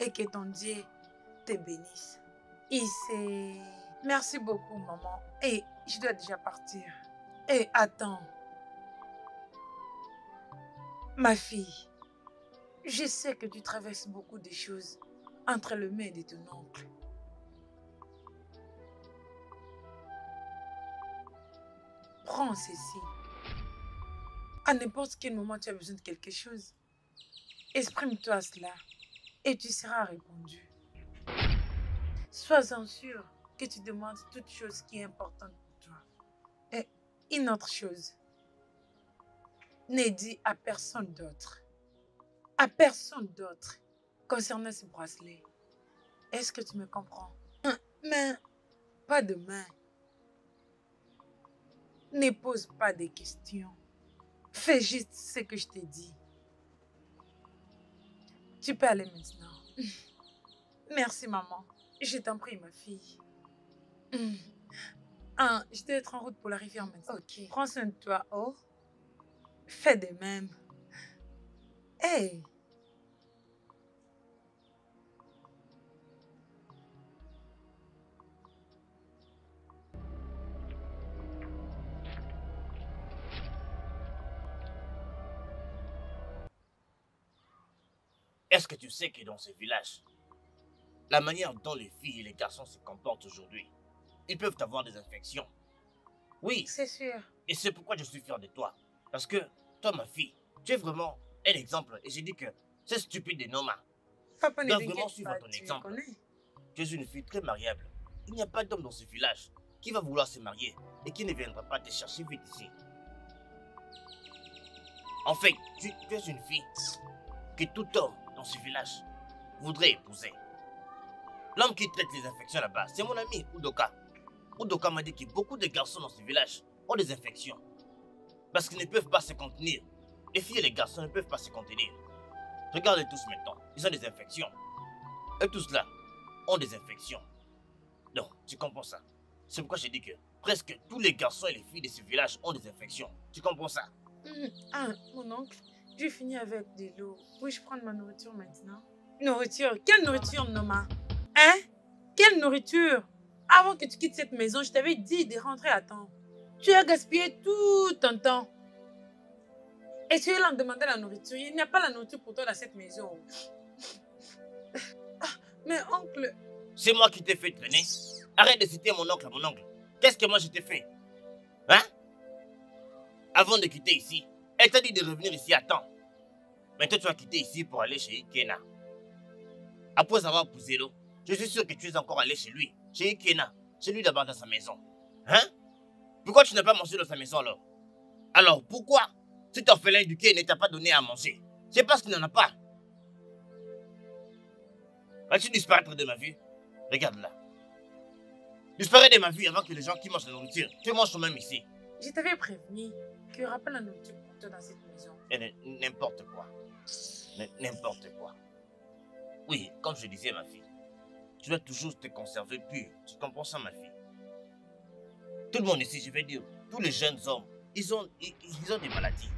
et que ton Dieu bénisse. Ici, merci beaucoup maman. Et je dois déjà partir. Et attends, ma fille, je sais que tu traverses beaucoup de choses entre le maître et ton oncle. Prends ceci. À n'importe quel moment tu as besoin de quelque chose, exprime-toi cela et tu seras répondu. Sois-en sûr que tu demandes toute chose qui est importante pour toi. Et une autre chose, n'est dit à personne d'autre, à personne d'autre concernant ce bracelet. Est-ce que tu me comprends? Mais pas de main. Ne pose pas de questions. Fais juste ce que je t'ai dit. Tu peux aller maintenant. Merci, maman. Je t'en prie, ma fille. Ah, je dois être en route pour la rivière maintenant. Ok. Prends soin de toi, oh. Fais de même. Hey! Est-ce que tu sais que dans ce village, la manière dont les filles et les garçons se comportent aujourd'hui, ils peuvent avoir des infections. Oui, C'est sûr. et c'est pourquoi je suis fier de toi. Parce que toi, ma fille, tu es vraiment un exemple. Et j'ai dit que c'est stupide de Noma. Papa ne vraiment suivre pas, ton tu exemple. Tu es une fille très mariable. Il n'y a pas d'homme dans ce village qui va vouloir se marier et qui ne viendra pas te chercher vite ici. En fait, tu, tu es une fille que tout homme dans ce village voudrait épouser. L'homme qui traite les infections là-bas, c'est mon ami Udoka. Udoka m'a dit que beaucoup de garçons dans ce village ont des infections. Parce qu'ils ne peuvent pas se contenir. Les filles et les garçons ne peuvent pas se contenir. Regardez tous maintenant, ils ont des infections. Et tous là ont des infections. Donc, tu comprends ça C'est pourquoi j'ai dit que presque tous les garçons et les filles de ce village ont des infections. Tu comprends ça? Hum, Ah, mon oncle, j'ai fini avec de l'eau. Puis-je prendre ma nourriture maintenant? Nourriture? Quelle nourriture, Noma? Hein? Quelle nourriture? Avant que tu quittes cette maison, je t'avais dit de rentrer à temps. Tu as gaspillé tout ton temps. Et tu es là en demandant la nourriture. Il n'y a pas la nourriture pour toi dans cette maison. Ah, mais oncle, C'est moi qui t'ai fait traîner. Arrête de citer mon oncle à mon oncle. Qu'est-ce que moi je t'ai fait? Hein? Avant de quitter ici, elle t'a dit de revenir ici à temps. Maintenant, tu vas quitter ici pour aller chez Ikena. Après avoir poussé l'eau, je suis sûr que tu es encore allé chez lui, chez Ikena, chez lui d'abord dans sa maison. Hein? Pourquoi tu n'as pas mangé dans sa maison alors? Alors pourquoi cet orphelin du quai ne t'a pas donné à manger? C'est parce qu'il n'en a pas. Vas-tu disparaître de ma vue? Regarde là. Disparais de ma vue avant que les gens qui mangent la nourriture te mangent toi-même ici. je t'avais prévenu qu'il n'y aura pas la nourriture pour toi dans cette maison. N- n'importe quoi. N'importe quoi. Oui, comme je disais, ma fille, tu dois toujours te conserver pur. Tu comprends ça, ma fille? Tout le monde ici, je vais dire, tous les jeunes hommes, ils ont, ils, ils ont des maladies.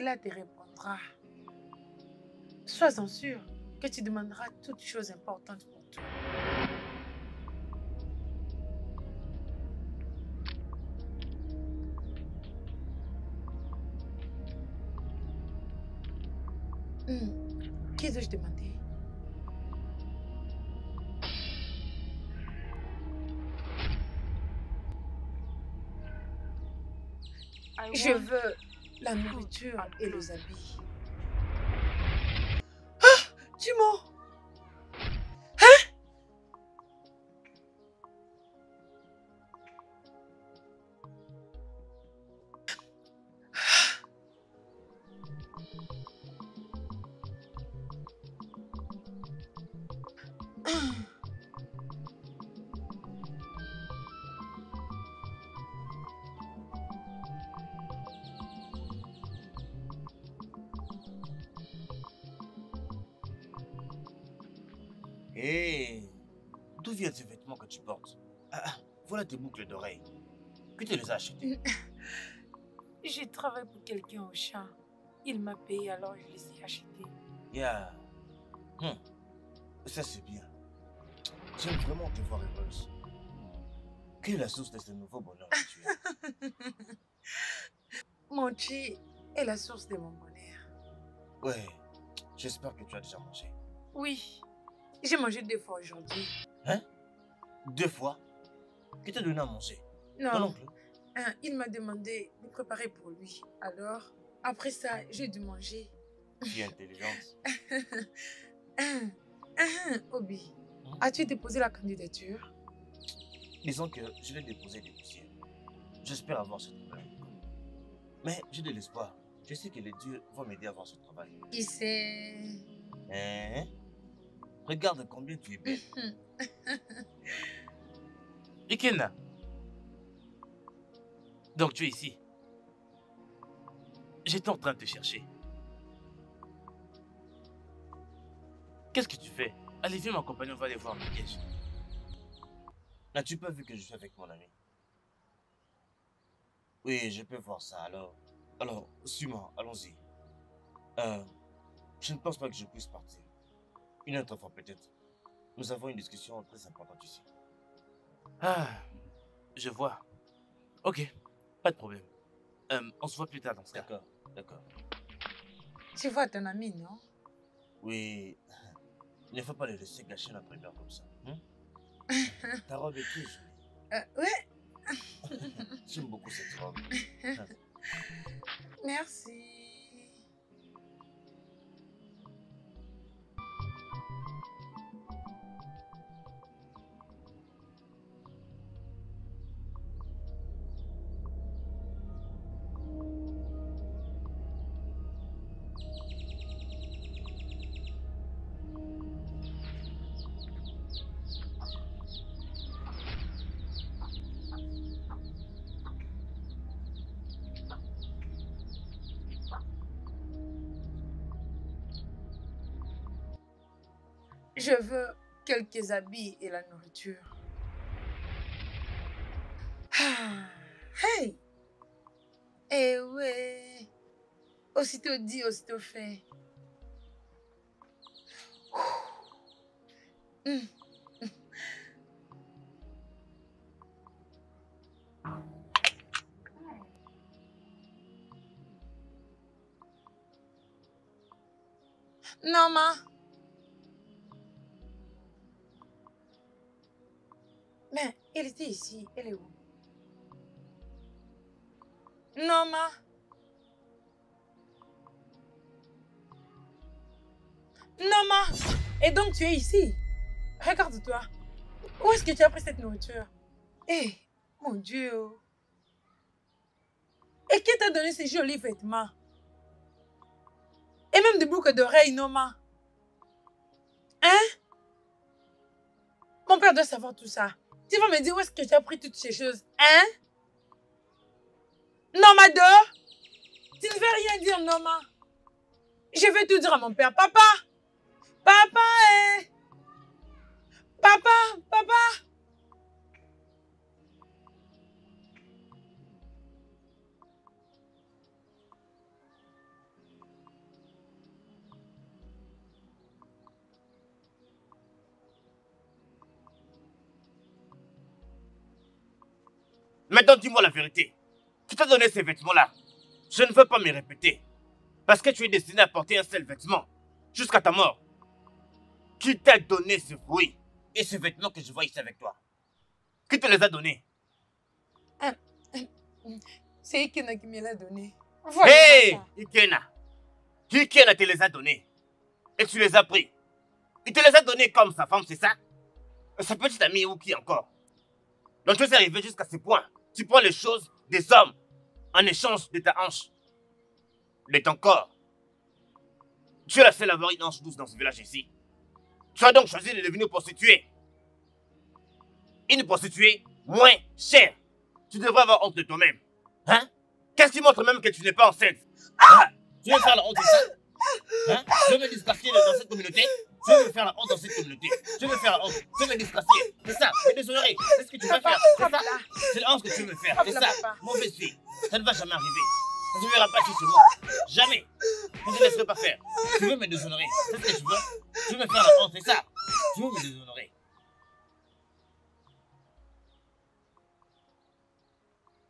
Cela te répondra. Sois-en sûr que tu demanderas toutes choses importantes pour toi. Hmm. Qui dois-je demander? Je veux la nourriture et les habits. Ah Tu mens tes boucles d'oreilles. Qui te les a achetées? J'ai travaillé pour quelqu'un au champ. Il m'a payé alors je les ai achetés. Yeah. Hmm. Ça c'est bien. J'aime vraiment te voir heureuse. Quelle est la source de ce nouveau bonheur que tu as? Mon chi est la source de mon bonheur. Ouais, j'espère que tu as déjà mangé. Oui, j'ai mangé deux fois aujourd'hui. Deux fois? Qui t'a donné à manger? Non, Ton oncle hein, il m'a demandé de préparer pour lui. Alors, après ça, j'ai dû manger. Fille intelligente. Hein, hein, Obi, Hmm? as-tu déposé la candidature? Disons que je l'ai déposé des poussières. J'espère avoir ce travail. Mais j'ai de l'espoir. Je sais que les dieux vont m'aider à avoir ce travail. Qui sait? Hein? Regarde combien tu es belle. Ikenna. Donc tu es ici. J'étais en train de te chercher. Qu'est-ce que tu fais? Allez, viens m'accompagner, on va aller voir le piège. N'as-tu pas vu que je suis avec mon ami Oui, je peux voir ça. Alors, alors, suis-moi, allons-y. Euh, je ne pense pas que je puisse partir. Une autre fois peut-être. Nous avons une discussion très importante ici. Ah, je vois. Ok, pas de problème. Euh, on se voit plus tard dans ce cas. D'accord, d'accord. Tu vois ton ami, non? Oui, il ne faut pas les laisser gâcher notre humeur comme ça. hein? Ta robe est très jolie. Euh, Ouais, J'aime beaucoup cette robe. merci. Je veux quelques habits et la nourriture. Ah, hey! Eh ouais! Aussitôt dit, aussitôt fait. Hum. Non, ma. Elle était ici. Elle est où? Non, ma. Non, ma. Et donc tu es ici? Regarde-toi. Où est-ce que tu as pris cette nourriture? Eh, mon Dieu. Et qui t'a donné ces jolis vêtements? Et même des boucles d'oreilles, non, ma? Hein? Mon père doit savoir tout ça. Tu vas me dire où est-ce que tu as pris toutes ces choses, hein? Non, Mado! Tu ne veux rien dire, Noma. Je vais tout dire à mon père. Papa! Papa, eh! Papa, papa! Maintenant, dis-moi la vérité. Qui t'a donné ces vêtements-là Je ne veux pas me répéter. Parce que tu es destiné à porter un seul vêtement. Jusqu'à ta mort. Qui t'a donné ce fruit et ces vêtements que je vois ici avec toi Qui te les a donnés? C'est Ikena qui me l'a donné. Hé ça. Ikena Ikena te les a donnés. Et tu les as pris. Il te les a donnés comme sa femme, c'est ça? Sa petite amie ou qui encore? Donc tu es arrivé jusqu'à ce point. Tu prends les choses des hommes en échange de ta hanche. De ton corps. Tu es la seule une hanche douce dans ce village ici. Tu as donc choisi de devenir prostituée. Une prostituée moins chère. Tu devrais avoir honte de toi-même. Hein? Qu'est-ce qui montre même que tu n'es pas enceinte? Hein Tu veux faire la honte, c'est ça? Hein? Tu veux me disgracier dans cette communauté? Tu veux me faire la honte dans cette communauté. Tu veux me faire la honte. Tu veux me disgracier C'est ça. Me déshonorer C'est ce que tu veux Papa, faire. C'est ça. C'est la honte que tu veux faire. C'est ça. Mauvaise fille Ça ne va jamais arriver. Ça ne verra pas chez moi Jamais. Je ne te laisserai pas faire. Tu veux me déshonorer. C'est ce que tu veux. Tu veux me faire la honte, c'est ça. Tu veux me déshonorer.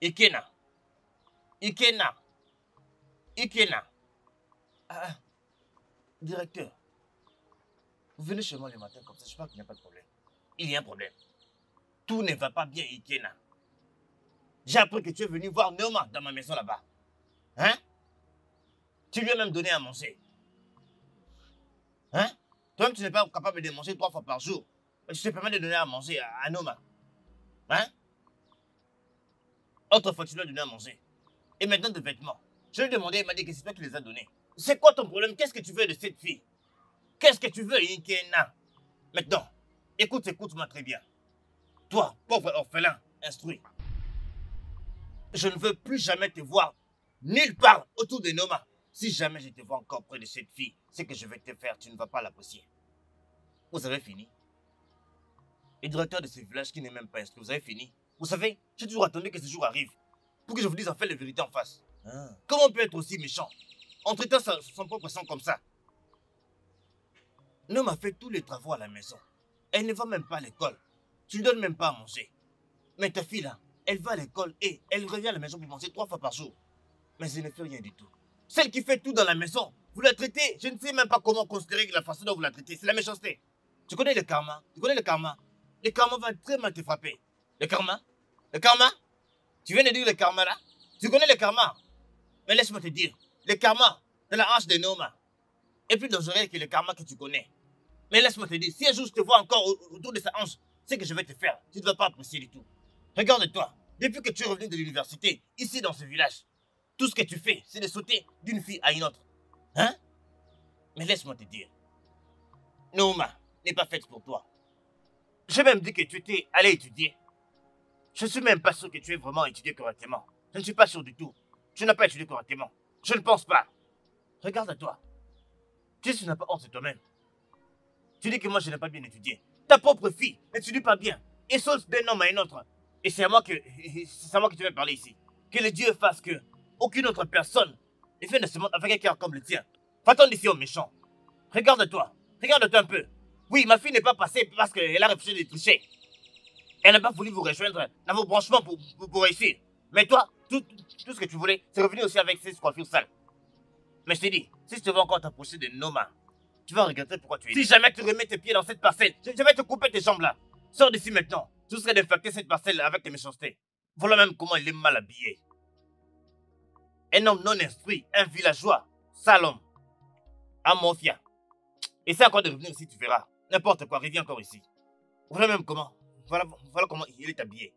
Ikena. Ikena. Ikena. Ah, ah. Directeur, vous venez chez moi le matin comme ça, je crois qu'il n'y a pas de problème. Il y a un problème. Tout ne va pas bien, Ikena. J'ai appris que tu es venu voir Neoma dans ma maison là-bas. Hein? Tu lui as même donné à manger. Hein? Toi-même, tu n'es pas capable de manger trois fois par jour. Tu te permets de donner à manger à, à Neoma. Hein? Autrefois, tu lui as donné à manger. Et maintenant, des vêtements. Je lui ai demandé, il m'a dit que c'est toi qui les as donnés. C'est quoi ton problème? Qu'est-ce que tu veux de cette fille? Qu'est-ce que tu veux, Ikena? Maintenant, écoute, écoute-moi très bien. Toi, pauvre orphelin, instruit. Je ne veux plus jamais te voir nulle part autour de Noma. Si jamais je te vois encore près de cette fille, ce que je vais te faire, tu ne vas pas l'apprécier. Vous avez fini? Le directeur de ce village qui n'est même pas instruit, vous avez fini? Vous savez, j'ai toujours attendu que ce jour arrive pour que je vous dise en fait la vérité en face. Comment on peut être aussi méchant? En traitant son propre sang comme ça L'homme a fait tous les travaux à la maison. Elle ne va même pas à l'école. Tu ne donnes même pas à manger. Mais ta fille là, elle va à l'école et elle revient à la maison pour manger trois fois par jour. Mais elle ne fait rien du tout. Celle qui fait tout dans la maison, vous la traitez, je ne sais même pas comment considérer la façon dont vous la traitez. C'est la méchanceté. Tu connais le karma? Tu connais le karma? Le karma va très mal te frapper. Le karma? Le karma? Tu viens de dire le karma là? Tu connais le karma? Mais laisse-moi te dire, le karma de la hanche de Noma est plus dangereux que le karma que tu connais. Mais laisse-moi te dire, si un jour je te vois encore au- autour de sa hanche, c'est que je vais te faire. Tu ne vas pas apprécier du tout. Regarde-toi, depuis que tu es revenu de l'université, ici dans ce village, tout ce que tu fais, c'est de sauter d'une fille à une autre. Hein? Mais laisse-moi te dire, Noma n'est pas faite pour toi. J'ai même dit que tu étais allé étudier. Je ne suis même pas sûr que tu aies vraiment étudié correctement. Je ne suis pas sûr du tout. Tu n'as pas étudié correctement. Je ne pense pas. Regarde à toi. Tu sais, tu n'as pas honte de toi-même. Tu dis que moi, je n'ai pas bien étudié. Ta propre fille n'étudie pas bien. Et saute d'un homme à un autre. Et c'est à moi que, c'est moi que tu veux parler ici. Que le Dieu fasse que aucune autre personne ne vienne de ce avec un cœur comme le tien. Va-t'en d'ici au méchant. Regarde-toi. Regarde-toi un peu. Oui, ma fille n'est pas passée parce qu'elle a refusé de tricher. Elle n'a pas voulu vous rejoindre dans vos branchements pour, pour, réussir. Mais toi, tout, ce que tu voulais, c'est revenir aussi avec ces coiffures sales. Mais je t'ai dit, si je te vois encore t'approcher de Noma, tu vas regretter pourquoi tu es. Si jamais tu remets tes pieds dans cette parcelle, je, vais te couper tes jambes là. Sors d'ici maintenant. Tu serais d'infecter cette parcelle avec tes méchancetés. Voilà même comment il est mal habillé. Un homme non instruit, un villageois, sale homme, un mafia. Essaie encore de revenir ici, tu verras? N'importe quoi, reviens encore ici. Voilà même comment. Voilà comment il est habillé.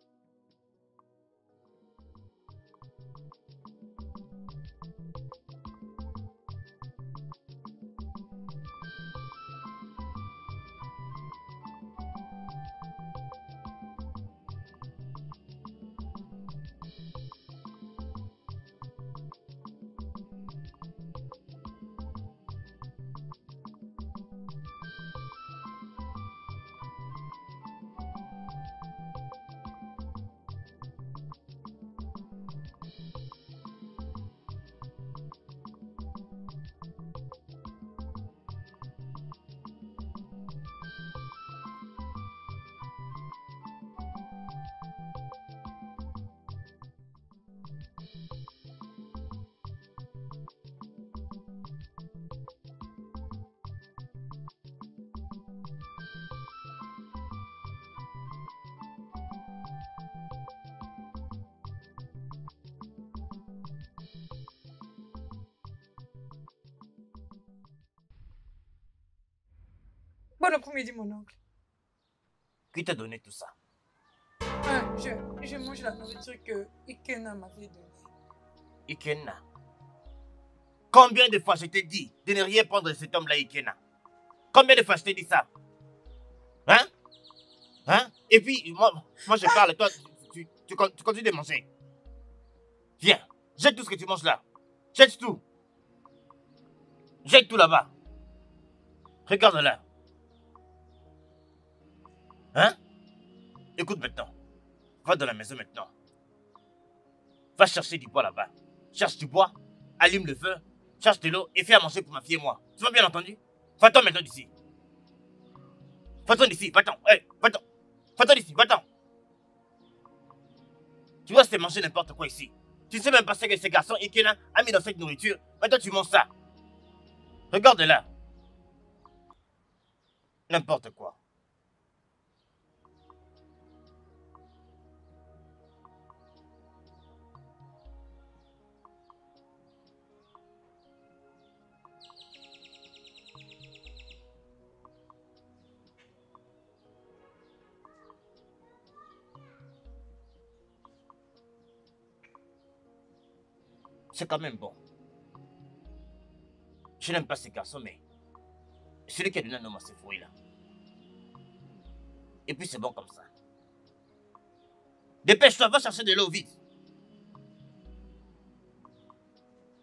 Bon après-midi, mon oncle. Qui t'a donné tout ça? Ah, je, je mange la nourriture que Ikena m'avait donnée. Ikena. Combien de fois je t'ai dit de ne rien prendre de cet homme-là, Ikena Combien de fois je t'ai dit ça? Hein? Hein? Et puis, moi, moi je parle, toi, tu, tu continues de manger. Viens, jette tout ce que tu manges là. Jette tout. Jette tout là-bas. Regarde là. Hein? Écoute maintenant. Va dans la maison maintenant. Va chercher du bois là-bas. Cherche du bois, allume le feu, cherche de l'eau et fais à manger pour ma fille et moi. Tu m'as bien entendu? Va-t'en maintenant d'ici. Va-t'en d'ici, va-t'en. Hey, va-t'en. Va-t'en d'ici, va-t'en. Tu vois, c'est manger n'importe quoi ici. Tu sais même pas ce que ces garçons Ikena a mis dans cette nourriture. Maintenant, tu manges ça. Regarde là. N'importe quoi. C'est quand même bon. Je n'aime pas ces garçons, mais celui qui a donné un homme à ces là. Et puis c'est bon comme ça. Dépêche-toi, va chercher de l'eau vite.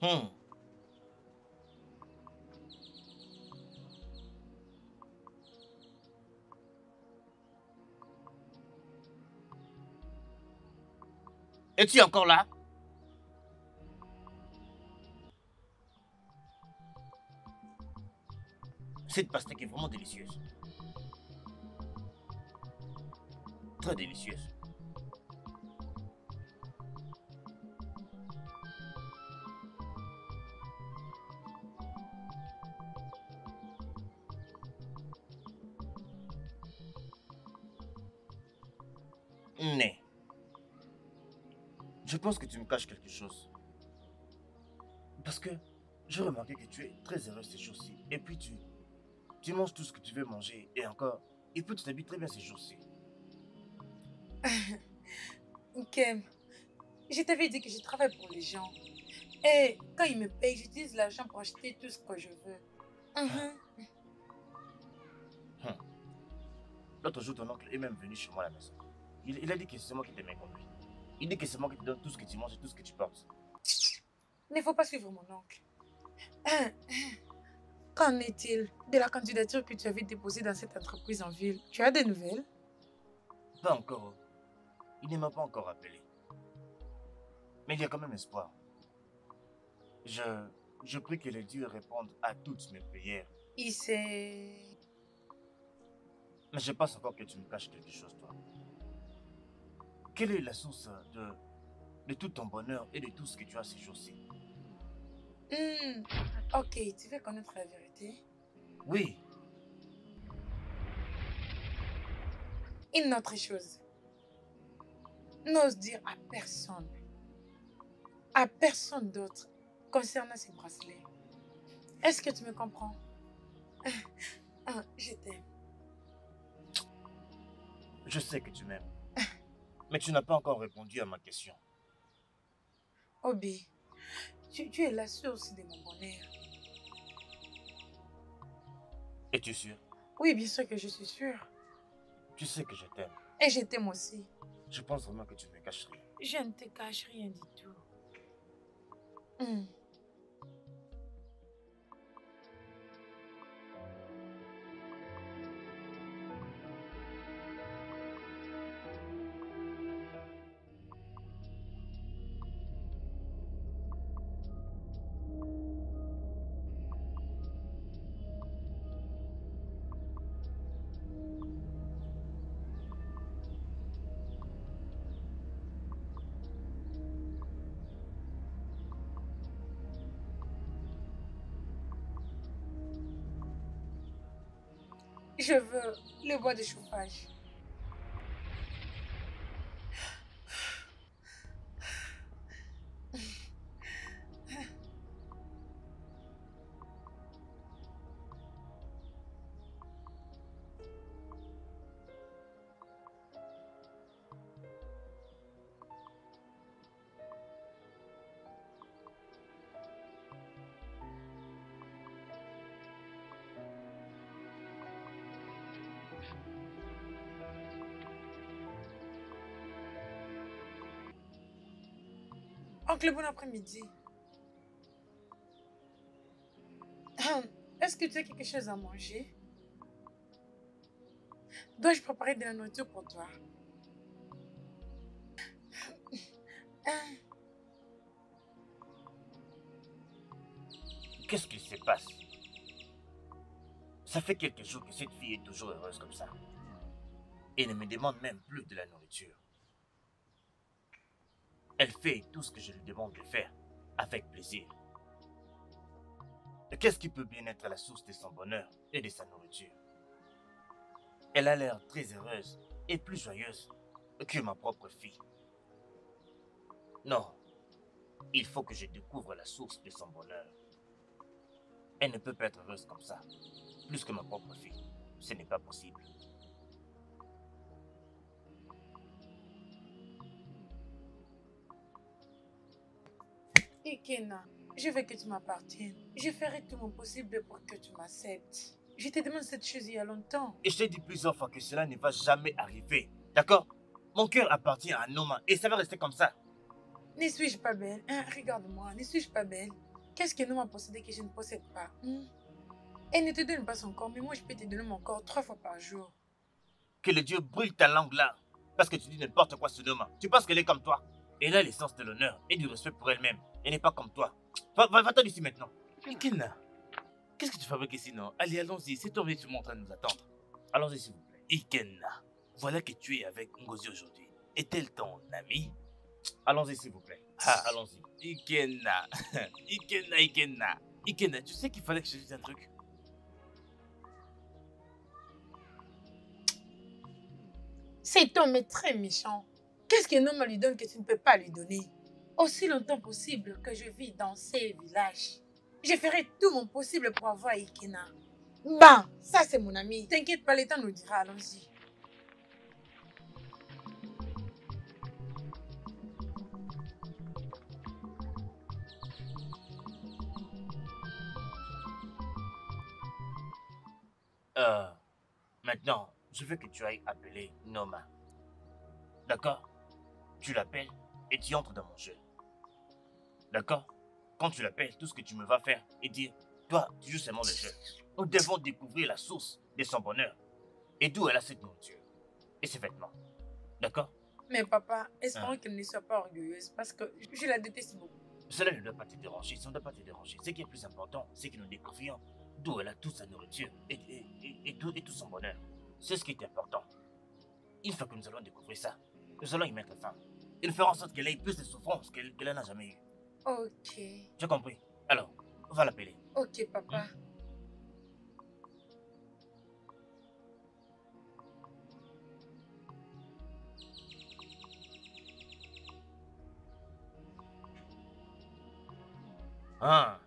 Hmm. Es-tu encore là? Cette pastèque est vraiment délicieuse. Très délicieuse. Mais, je pense que tu me caches quelque chose. Parce que j'ai remarqué que tu es très heureuse ces jours-ci. Et puis tu, tu manges tout ce que tu veux manger. Et encore, et puis tu t'habilles très bien ces jours-ci. Kem, je t'avais dit que je travaille pour les gens. Et quand ils me payent, j'utilise l'argent pour acheter tout ce que je veux. Mhm. L'autre jour, ton oncle est même venu chez moi à la maison. Il, il a dit que c'est moi qui t'aimais conduire. Il dit que c'est moi qui te donne tout ce que tu manges et tout ce que tu portes. Il ne faut pas suivre mon oncle. Qu'en est-il de la candidature que tu avais déposée dans cette entreprise en ville? Tu as des nouvelles? Pas encore. Il ne m'a pas encore appelé. Mais il y a quand même espoir. Je, je prie que les dieux répondent à toutes mes prières. Il s'est... Mais je pense encore que tu me caches quelque chose, toi. Quelle est la source de, de tout ton bonheur et de tout ce que tu as ces jours-ci? Hmm, Ok, tu veux connaître la vérité Oui, Une autre chose. N'ose dire à personne, à personne d'autre concernant ces bracelets. Est-ce que tu me comprends? Ah, Je t'aime. je sais que tu m'aimes. Mais tu n'as pas encore répondu à ma question. Obi, tu, tu es la source de mon bonheur. Es-tu sûr? Oui, bien sûr que je suis sûre. Tu sais que je t'aime. Et je t'aime aussi. Je pense vraiment que tu me caches rien. Je ne te cache rien du tout. Hmm. Je veux le bois de chauffage. Oncle, bon après-midi. Hum, Est-ce que tu as quelque chose à manger? Dois-je préparer de la nourriture pour toi? Qu'est-ce qui se passe? Ça fait quelques jours que cette fille est toujours heureuse comme ça. Et ne me demande même plus de la nourriture. Elle fait tout ce que je lui demande de faire, avec plaisir. Qu'est-ce qui peut bien être la source de son bonheur et de sa nourriture? Elle a l'air très heureuse et plus joyeuse que ma propre fille. Non, il faut que je découvre la source de son bonheur. Elle ne peut pas être heureuse comme ça, plus que ma propre fille. Ce n'est pas possible. Ikena, je veux que tu m'appartiennes. Je ferai tout mon possible pour que tu m'acceptes. Je te demande cette chose il y a longtemps. Et je t'ai dit plusieurs fois que cela ne va jamais arriver. D'accord? Mon cœur appartient à Noma et ça va rester comme ça. Ne suis-je pas belle? Hein? Regarde-moi, ne suis-je pas belle? Qu'est-ce que nous m'a possédé que je ne possède pas? Hmm? Elle ne te donne pas son corps, mais moi je peux te donner mon corps trois fois par jour. Que le Dieu brûle ta langue là. Parce que tu dis n'importe quoi sur Noma. Tu penses qu'elle est comme toi? Elle a l'essence de l'honneur et du respect pour elle-même. Elle n'est pas comme toi. Va- va- Va-t'en d'ici maintenant. Ikena, qu'est-ce que tu fabriques ici, non? Allez, allons-y, c'est ton vêtement en train de nous attendre. Allons-y s'il vous plaît. Ikena, voilà que tu es avec Ngozi aujourd'hui. Est-elle ton amie? Allons-y s'il vous plaît. Ah. Allons-y. Ikena, Ikena, Ikena. Ikena, tu sais qu'il fallait que je te dise un truc? Cet homme est très méchant. Qu'est-ce qu'un homme lui donne que tu ne peux pas lui donner? Aussi longtemps possible que je vis dans ces villages, je ferai tout mon possible pour avoir Ikena. Bah, ça c'est mon ami. T'inquiète pas, le temps nous dira, allons-y. Euh, maintenant, je veux que tu ailles appeler Noma. D'accord? Tu l'appelles et tu entres dans mon jeu. D'accord? Quand tu l'appelles, tout ce que tu me vas faire est dire Toi, tu joues seulement le jeu. Nous devons découvrir la source de son bonheur et d'où elle a cette nourriture? Et ses vêtements. D'accord? Mais papa, espérons qu'elle ne soit pas orgueilleuse parce que je la déteste beaucoup. Cela ne doit pas te déranger, ça ne doit pas te déranger. Ce qui est plus important, c'est que nous découvrions d'où elle a toute sa nourriture et, et, et- et tout, et tout son bonheur. C'est ce qui est important. Une fois que nous allons découvrir ça, nous allons y mettre fin. Nous ferons en sorte qu'elle ait plus de souffrance qu'elle n'a jamais eu. Ok, as compris Alors, on va l'appeler. ok papa. Ah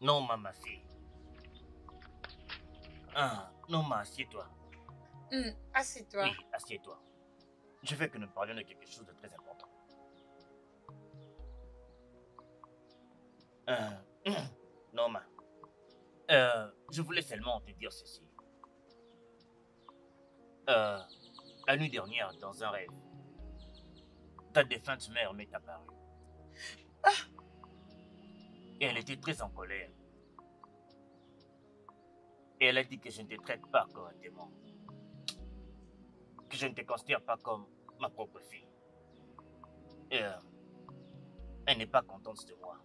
Non, ma, ma fille. Ah, non, ma, assieds-toi. Hmm, Assieds-toi. Oui, assieds-toi. Je veux que nous parlions de quelque chose de très important. Euh, Norma, euh, je voulais seulement te dire ceci. Euh, la nuit dernière, dans un rêve, ta défunte mère m'est apparue. Et elle était très en colère. Et elle a dit que je ne te traite pas correctement que je ne te considère pas comme ma propre fille. Et euh, elle n'est pas contente de moi.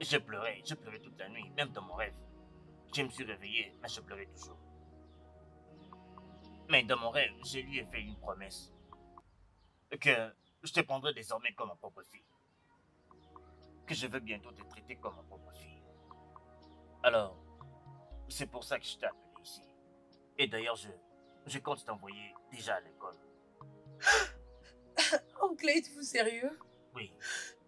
Je pleurais, je pleurais toute la nuit, même dans mon rêve. Je me suis réveillé, mais je pleurais toujours. Mais dans mon rêve, je lui ai fait une promesse. Que je te prendrai désormais comme ma propre fille. Que je veux bientôt te traiter comme ma propre fille. Alors, c'est pour ça que je ici. Et d'ailleurs, je, je compte t'envoyer déjà à l'école. Oncle, êtes-vous sérieux? Oui.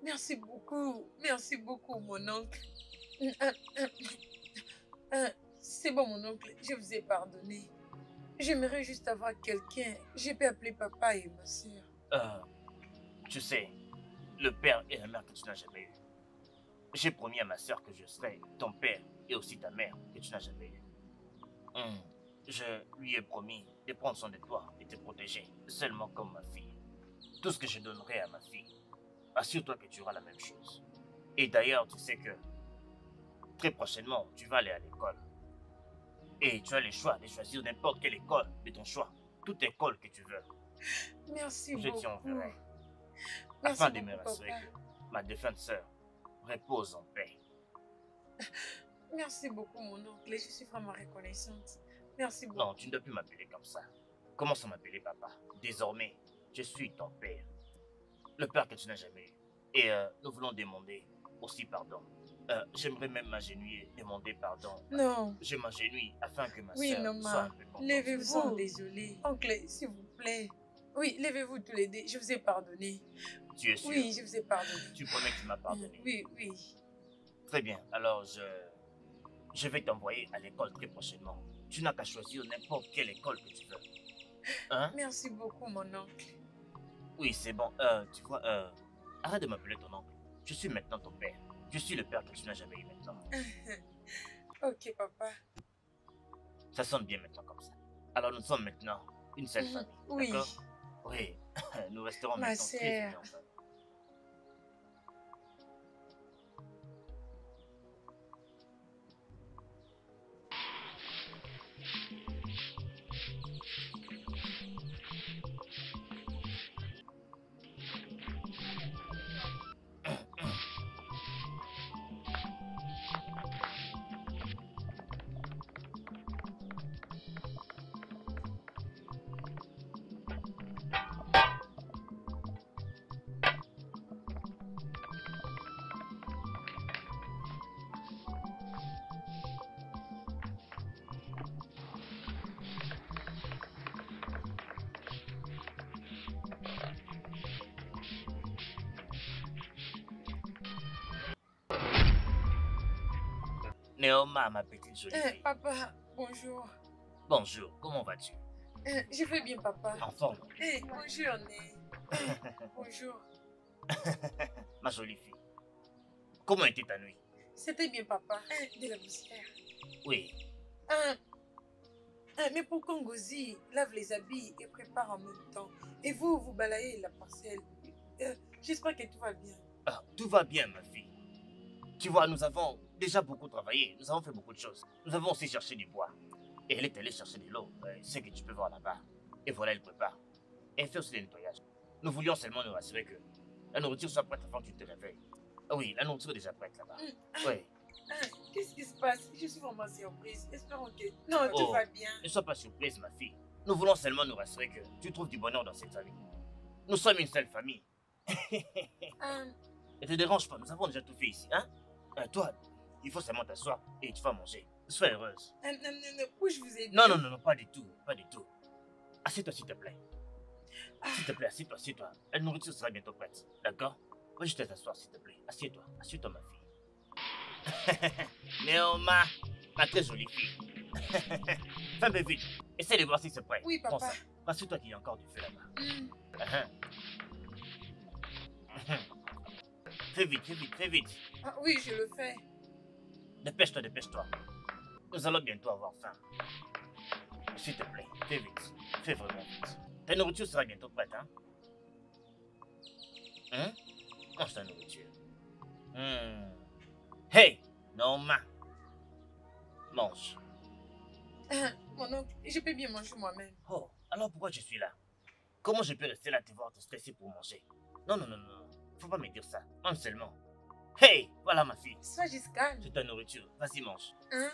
Merci beaucoup. Merci beaucoup, mon oncle. Euh, euh, euh, C'est bon, mon oncle. Je vous ai pardonné. J'aimerais juste avoir quelqu'un. Je peux appeler papa et ma soeur. Euh, tu sais, le père et la mère que tu n'as jamais eu. J'ai promis à ma soeur que je serai ton père et aussi ta mère que tu n'as jamais eu. Hum, Je lui ai promis de prendre soin de toi et te protéger, seulement comme ma fille. tout ce que je donnerai à ma fille, assure-toi que tu auras la même chose. Et d'ailleurs, tu sais que très prochainement, tu vas aller à l'école. Et tu as le choix de choisir n'importe quelle école de ton choix. Toute école que tu veux. Merci Je beaucoup. t'y enverrai. Afin de me rassurer que ma défunte sœur repose en paix. Merci beaucoup, mon oncle. Je suis vraiment reconnaissante. Merci beaucoup. Non, tu ne dois plus m'appeler comme ça. Commence à m'appeler papa? Désormais, je suis ton père. Le père que tu n'as jamais eu. Et euh, nous voulons demander aussi pardon. Euh, J'aimerais même m'agenouiller, demander pardon. Non, Je m'agenouille afin que ma Oui, sœur non, soit un peu Levez-vous. désolée. Oncle, s'il vous plaît. Oui, levez-vous tous les deux. Je vous ai pardonné. Tu es sûr? Oui, je vous ai pardonné. Tu promets que tu m'as pardonné? Oui, oui. Très bien. Alors, je, je vais t'envoyer à l'école très prochainement. Tu n'as qu'à choisir n'importe quelle école que tu veux. Hein? Merci beaucoup, mon oncle. Oui, c'est bon. Euh, tu vois, euh, arrête de m'appeler ton oncle. Je suis maintenant ton père. Je suis le père que tu n'as jamais eu maintenant. ok, papa. Ça sonne bien maintenant comme ça. Alors, nous sommes maintenant une seule Mhm. famille. Oui. D'accord? Oui. nous resterons Ma maintenant très sœur. unis ma petite jolie Euh, fille. papa, bonjour. Bonjour, comment vas-tu? Euh, je vais bien, papa. En forme Eh, bonjour, Né. Euh, bonjour. Ma jolie fille. Comment était ta nuit? C'était bien, papa. Euh, de la poussière. Oui. Euh, euh, mais pourquoi Ngozi lave les habits et prépare en même temps Et vous, vous balayez la parcelle. Euh, J'espère que tout va bien. Ah, tout va bien, ma fille. Tu vois, nous avons déjà beaucoup travaillé. Nous avons fait beaucoup de choses. Nous avons aussi cherché du bois. Et elle est allée chercher de l'eau. euh, ce que tu peux voir là-bas. Et voilà, elle prépare. Et elle fait aussi le nettoyage. Nous voulions seulement nous rassurer que la nourriture soit prête avant que tu te réveilles. Ah oui, la nourriture est déjà prête là-bas. Mm. Oui. Ah, Qu'est-ce qui se passe? Je suis vraiment surprise. Espérons que. Non, tout Oh. va bien. Ne sois pas surprise, ma fille. Nous voulons seulement nous rassurer que tu trouves du bonheur dans cette famille. Nous sommes une seule famille. Ah, Ne te dérange pas, nous avons déjà tout fait ici, hein? Euh, Toi, il faut seulement t'asseoir et tu vas manger. Sois heureuse. non, non, non, puis-je vous aider Non, non, non, non, pas du tout, pas du tout. Assieds-toi, s'il te plaît. Ah. S'il te plaît, assieds-toi, assieds-toi. La nourriture sera bientôt prête, d'accord? Va juste t'asseoir, s'il te plaît. Assieds-toi, assieds-toi, ma fille. Néoma, ma très jolie fille. Fais un peu vite. Essaie de voir si c'est prêt. Oui, Prends papa. ça. Rassure-toi qu'il y a encore du feu là-bas. Hmm, Uh-huh. Fais vite, fais vite, fais vite. ah, oui, je le fais. Dépêche-toi, dépêche-toi. Nous allons bientôt avoir faim. S'il te plaît, fais vite. Fais vraiment vite. Ta nourriture sera bientôt prête, hein? Hein? Mange ta nourriture? Hmm. Hey! Norma! Mange. Ah, mon oncle, je peux bien manger moi-même. Oh, alors pourquoi je suis là? Comment je peux rester là te voir te stresser pour manger? Non, non, non, non. Faut pas me dire ça. Mange seulement. Hey! Voilà ma fille. Sois juste calme. C'est ta nourriture. Vas-y, mange. Hein?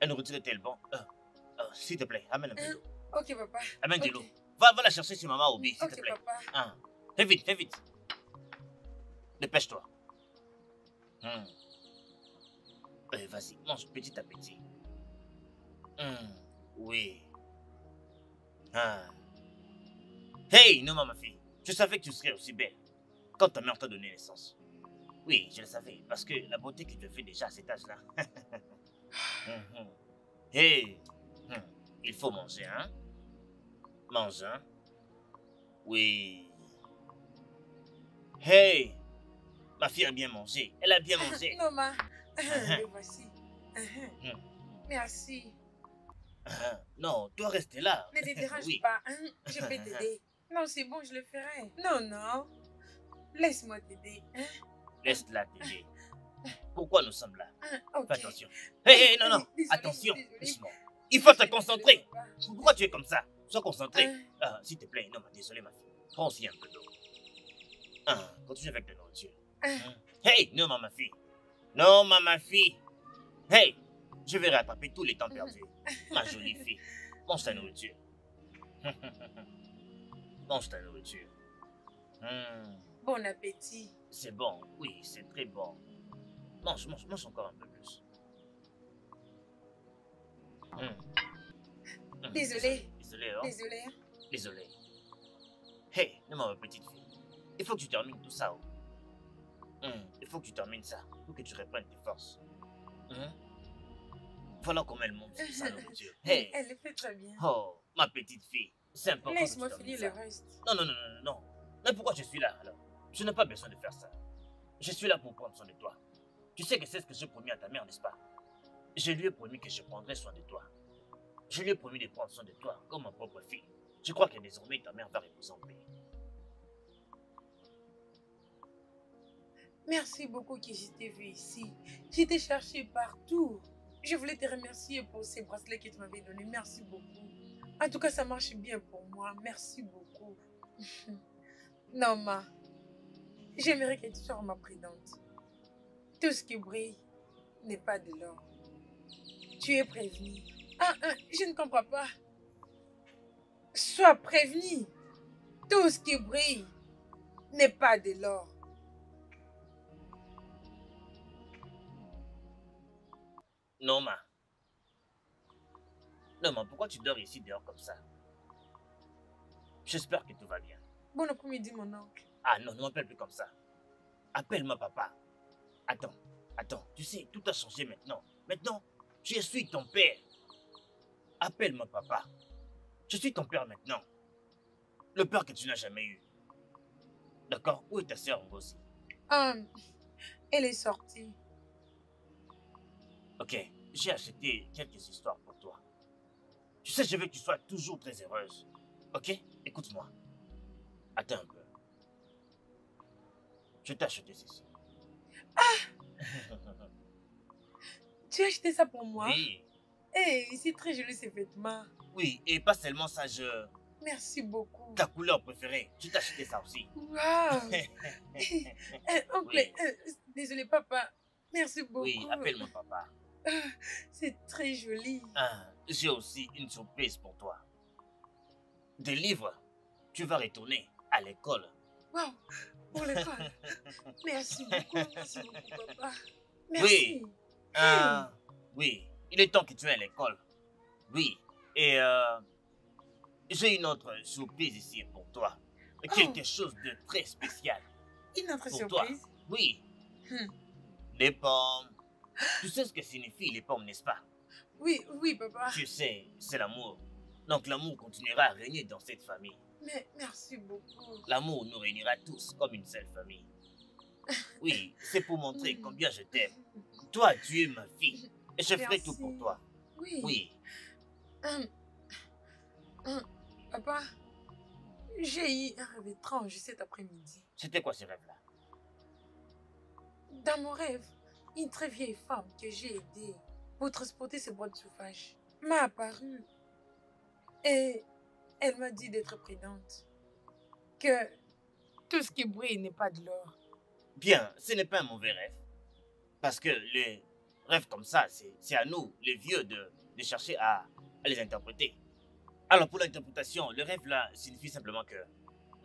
La nourriture est-elle bon? Euh, euh, s'il te plaît, amène un peu Hein? d'eau. Ok, papa. Amène de Ok. l'eau. Va, va la chercher chez maman Obi, s'il Ok, te plaît. papa. Ah, fais vite, fais vite. Dépêche-toi. Hmm. Eh, Vas-y, mange petit à petit. Hmm, Oui. Ah. Hey, non, ma fille. Je savais que tu serais aussi belle quand ta mère t'a donné naissance. Oui, je le savais, parce que la beauté que tu fais déjà à cet âge-là. Mhm. Hey, hmm, il faut manger, hein? Mange, hein? Oui. Hey! Ma fille a bien mangé. Elle a bien mangé. Non, ma. Le voici. Hmm. Merci. Non, toi rester là. Ne te dérange Oui. pas. hein. Je peux t'aider. Non, c'est bon, je le ferai. Non, non. Laisse-moi t'aider. Hein? Laisse-la t'aider. Pourquoi nous sommes là? Ok. Fais attention. Hé, hé, non, non. Désolée, Attention. Doucement. Il faut te concentrer. Pourquoi tu es comme ça? Sois concentré. Hein, Ah, S'il te plaît, non, mais désolé, ma fille. Prends aussi un peu d'eau. Ah, continue avec la nourriture. hein? Hey, non, ma fille. Non, ma fille. Hey, je vais rattraper tous les temps perdus. Ma jolie fille. Mange ta nourriture. Mange ta nourriture. Hmm, Bon appétit. c'est bon, oui, c'est très bon. Mange, mange, mange encore un peu plus. Hmm. Hmm, Désolé. Désolé, hein? Désolée. hein. Désolé. Hey, ma petite fille. Il faut que tu termines tout ça. oh. Hmm, Il faut que tu termines ça pour que tu reprennes tes forces. Voilà comment elle monte sa nourriture. Hey, Elle le fait très bien. oh, ma petite fille. C'est important. Laisse-moi finir le reste. Non, non, non, non, non. Mais pourquoi je suis là alors? Je n'ai pas besoin de faire ça. Je suis là pour prendre soin de toi. Tu sais que c'est ce que j'ai promis à ta mère, n'est-ce pas? Je lui ai promis que je prendrais soin de toi. Je lui ai promis de prendre soin de toi comme ma propre fille. Je crois que désormais ta mère va reposer en paix. Merci beaucoup que je t'ai vu ici. Je t'ai cherché partout. Je voulais te remercier pour ces bracelets que tu m'avais donnés. Merci beaucoup. En tout cas, ça marche bien pour moi. Merci beaucoup. non, ma. J'aimerais que tu sois ma prédente. Tout ce qui brille n'est pas de l'or. Tu es prévenu. Ah, ah, je ne comprends pas. Sois prévenu. Tout ce qui brille n'est pas de l'or. Non, ma. Non, ma, pourquoi tu dors ici dehors comme ça? J'espère que tout va bien. Bon après-midi, mon oncle. Ah non, ne m'appelle plus comme ça. Appelle-moi papa. Attends, attends, tu sais, tout a changé maintenant. Maintenant, je suis ton père. Appelle-moi papa. Je suis ton père maintenant. Le père que tu n'as jamais eu. D'accord? Où est ta sœur Ngozi Hum, elle est sortie. Ok, j'ai acheté quelques histoires pour toi. Tu sais, je veux que tu sois toujours très heureuse. Ok? Écoute-moi. Attends un peu. Je t'ai acheté ceci. Tu as acheté ça pour moi? Oui, Eh, c'est très joli ces vêtements. oui, et pas seulement ça, je... Merci beaucoup. ta couleur préférée. Je t'ai acheté ça aussi. Waouh Eh, Oncle, Oui. euh, désolé papa. Merci beaucoup. Oui, appelle-moi papa. C'est très joli. Ah, j'ai aussi une surprise pour toi. Des livres. Tu vas retourner à l'école. Waouh Pour l'école. Merci beaucoup. Merci beaucoup, papa. Merci. Oui. Ah, oui, il est temps que tu ailles à l'école. Oui, et euh, j'ai une autre surprise ici pour toi. Quelque chose de très spécial. Une autre Pour toi. surprise? Oui, Hmm. des pommes. Tu sais ce que signifient les pommes, n'est-ce pas? Oui, oui, papa. Tu sais, c'est l'amour. Donc l'amour continuera à régner dans cette famille. Mais merci beaucoup. L'amour nous réunira tous comme une seule famille. Oui, c'est pour montrer Hmm. combien je t'aime. Toi, tu es ma fille. Et je ferai tout pour toi. Oui. Oui. Hum. Hum. Papa, j'ai eu un rêve étrange cet après-midi. C'était quoi ce rêve-là? Dans mon rêve, une très vieille femme que j'ai aidée pour transporter ses boîtes de chauffage m'a apparu et elle m'a dit d'être prudente, que tout ce qui brille n'est pas de l'or. Bien, ce n'est pas un mauvais rêve. Parce que les rêves comme ça, c'est à nous, les vieux, de, de chercher à, à les interpréter. Alors pour l'interprétation, le rêve là signifie simplement que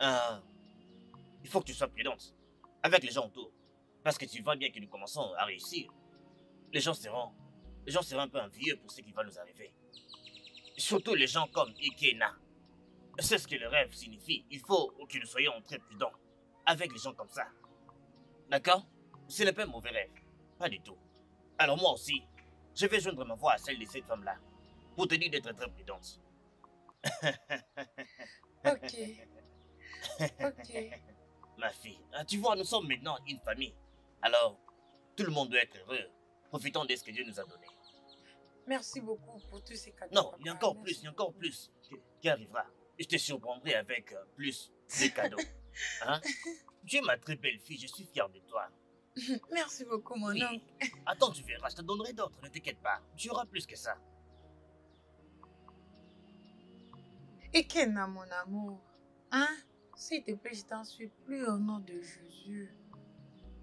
euh, il faut que tu sois prudente avec les gens autour. Parce que tu vois bien que nous commençons à réussir. Les gens seront, les gens seront un peu envieux pour ce qui va nous arriver. Surtout les gens comme Ikena. C'est ce que le rêve signifie. Il faut que nous soyons très prudents avec les gens comme ça. D'accord? Ce n'est pas un mauvais rêve. Pas du tout. Alors moi aussi, je vais joindre ma voix à celle de cette femme-là pour te dire d'être très prudente. Ok. Ok. Ma fille, hein, tu vois, nous sommes maintenant une famille. Alors, tout le monde doit être heureux. Profitons de ce que Dieu nous a donné. Merci beaucoup pour tous ces cadeaux. Non, il y a encore Merci plus, il y a encore plus qui, qui arrivera. Je te surprendrai avec euh, plus de cadeaux. Hein? Tu es ma très belle fille, je suis fier de toi. Merci beaucoup, mon Oui. oncle. Attends, tu verras, je te donnerai d'autres, ne t'inquiète pas. Tu auras plus que ça. Ekena, mon amour? Hein? S'il te plaît, je t'en suis plus au nom de Jésus.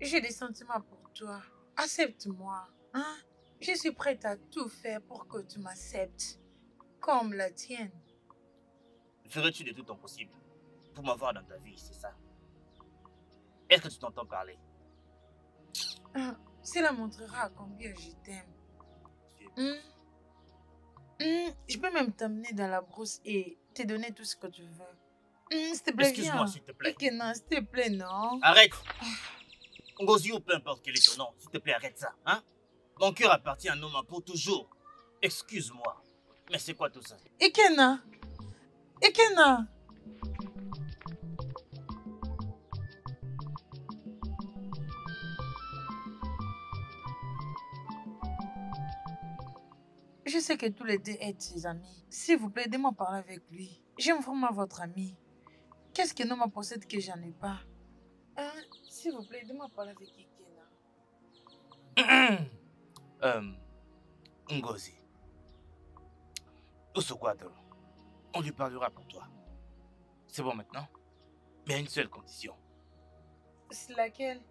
J'ai des sentiments pour toi. Accepte-moi. Hein? Je suis prête à tout faire pour que tu m'acceptes. Comme la tienne. Ferais-tu de tout ton possible pour m'avoir dans ta vie, c'est ça? Est-ce que tu t'entends parler? Ah, Cela montrera combien je t'aime. Hmm? Hmm, Je peux même t'amener dans la brousse et te donner tout ce que tu veux. Hmm, S'il te plaît, Excuse-moi, s'il te plaît. Ekena, s'il te plaît, non? Arrête Ngozi ou peu importe quel est ton nom, s'il te plaît, arrête ça, hein? Mon cœur appartient à homme pour toujours. Excuse-moi. Mais c'est quoi tout ça? Ekena! Ekena! Je sais que tous les deux êtes amis. S'il vous plaît, aidez-moi parler avec lui. J'aime vraiment votre ami. Qu'est-ce que Noma possède que j'en ai pas? Hein? S'il vous plaît, aidez-moi parler avec Ekena. euh, Ngozi. Usokwado, on lui parlera pour toi. C'est bon maintenant Mais à une seule condition. C'est laquelle?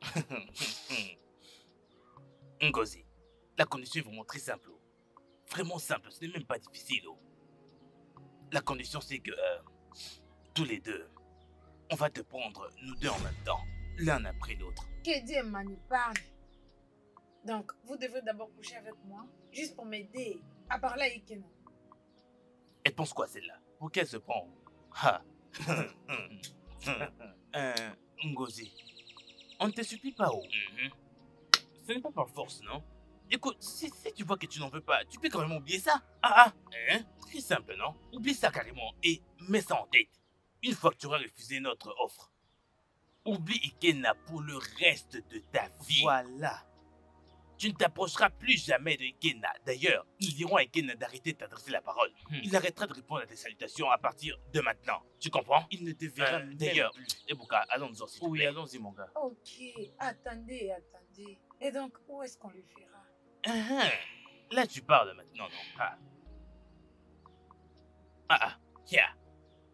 Ngozi, la condition est vraiment très simple. oh. Vraiment simple, ce n'est même pas difficile. oh. La condition c'est que euh, tous les deux, on va te prendre nous deux en même temps, l'un après l'autre. Que Dieu m'en parle. Donc, vous devez d'abord coucher avec moi, juste pour m'aider à parler à Ikena. Elle pense quoi celle-là? Pour qu'elle se prend? Ha euh, Ngozi, on ne te supplie pas, oh. Ce n'est pas par force, non? Écoute, si, si tu vois que tu n'en veux pas, tu peux carrément oublier ça. Ah ah, hein? Très simple, non? Oublie ça carrément et mets ça en tête. Une fois que tu auras refusé notre offre, oublie Ikena pour le reste de ta vie. Voilà. Tu ne t'approcheras plus jamais de Ikena. D'ailleurs, nous dirons à Ikena d'arrêter de t'adresser la parole. Il arrêtera de répondre à tes salutations à partir de maintenant. Tu comprends? Il ne te verra Euh, d'ailleurs, plus. Ebuka, allons-y, s'il te Oui, allons-y, mon gars. Ok, attendez, attendez. Et donc, où est-ce qu'on le fera Ah, Là, tu parles maintenant, non Ah. Ah, ah, yeah.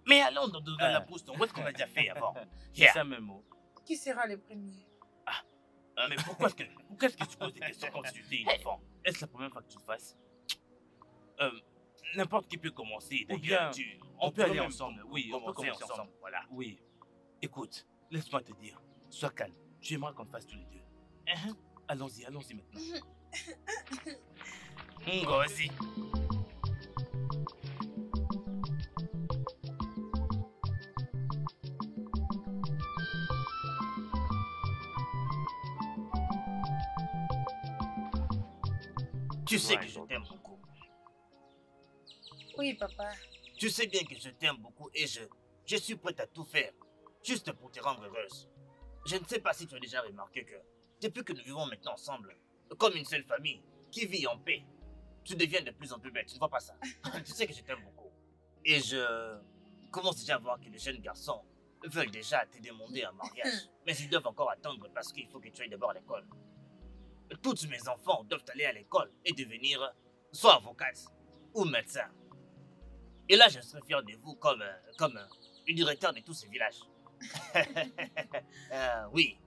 Mais allons dans, dans la Ah. brousse, donc où est-ce qu'on a déjà fait avant C'est Yeah. ça même mot. Qui sera le premier Ah, Mais pourquoi est-ce que, pourquoi est-ce que tu poses des questions si tu une enfant Est-ce la première fois que tu le fasses? Euh, N'importe qui peut commencer. Ou D'ailleurs, bien, tu- on on, peut peut aller ensemble. Oui, on peut commencer ensemble. ensemble. Voilà. Oui. Écoute, laisse-moi te dire. Sois calme. Tu aimeras qu'on le fasse tous les deux. Hein? Allons-y, allons-y maintenant. Ngozi. Tu sais que je t'aime beaucoup. Oui, papa. Tu sais bien que je t'aime beaucoup et je, je suis prête à tout faire, juste pour te rendre heureuse. Je ne sais pas si tu as déjà remarqué que, depuis que nous vivons maintenant ensemble, comme une seule famille, qui vit en paix, tu deviens de plus en plus belle, tu ne vois pas ça? Tu sais que je t'aime beaucoup. Et je commence déjà à voir que les jeunes garçons veulent déjà te demander un mariage. Mais ils doivent encore attendre parce qu'il faut que tu ailles d'abord à l'école. Tous mes enfants doivent aller à l'école et devenir soit avocate ou médecin. Et là, je serais fier de vous comme, comme le directeur de tous ces villages. Euh, oui.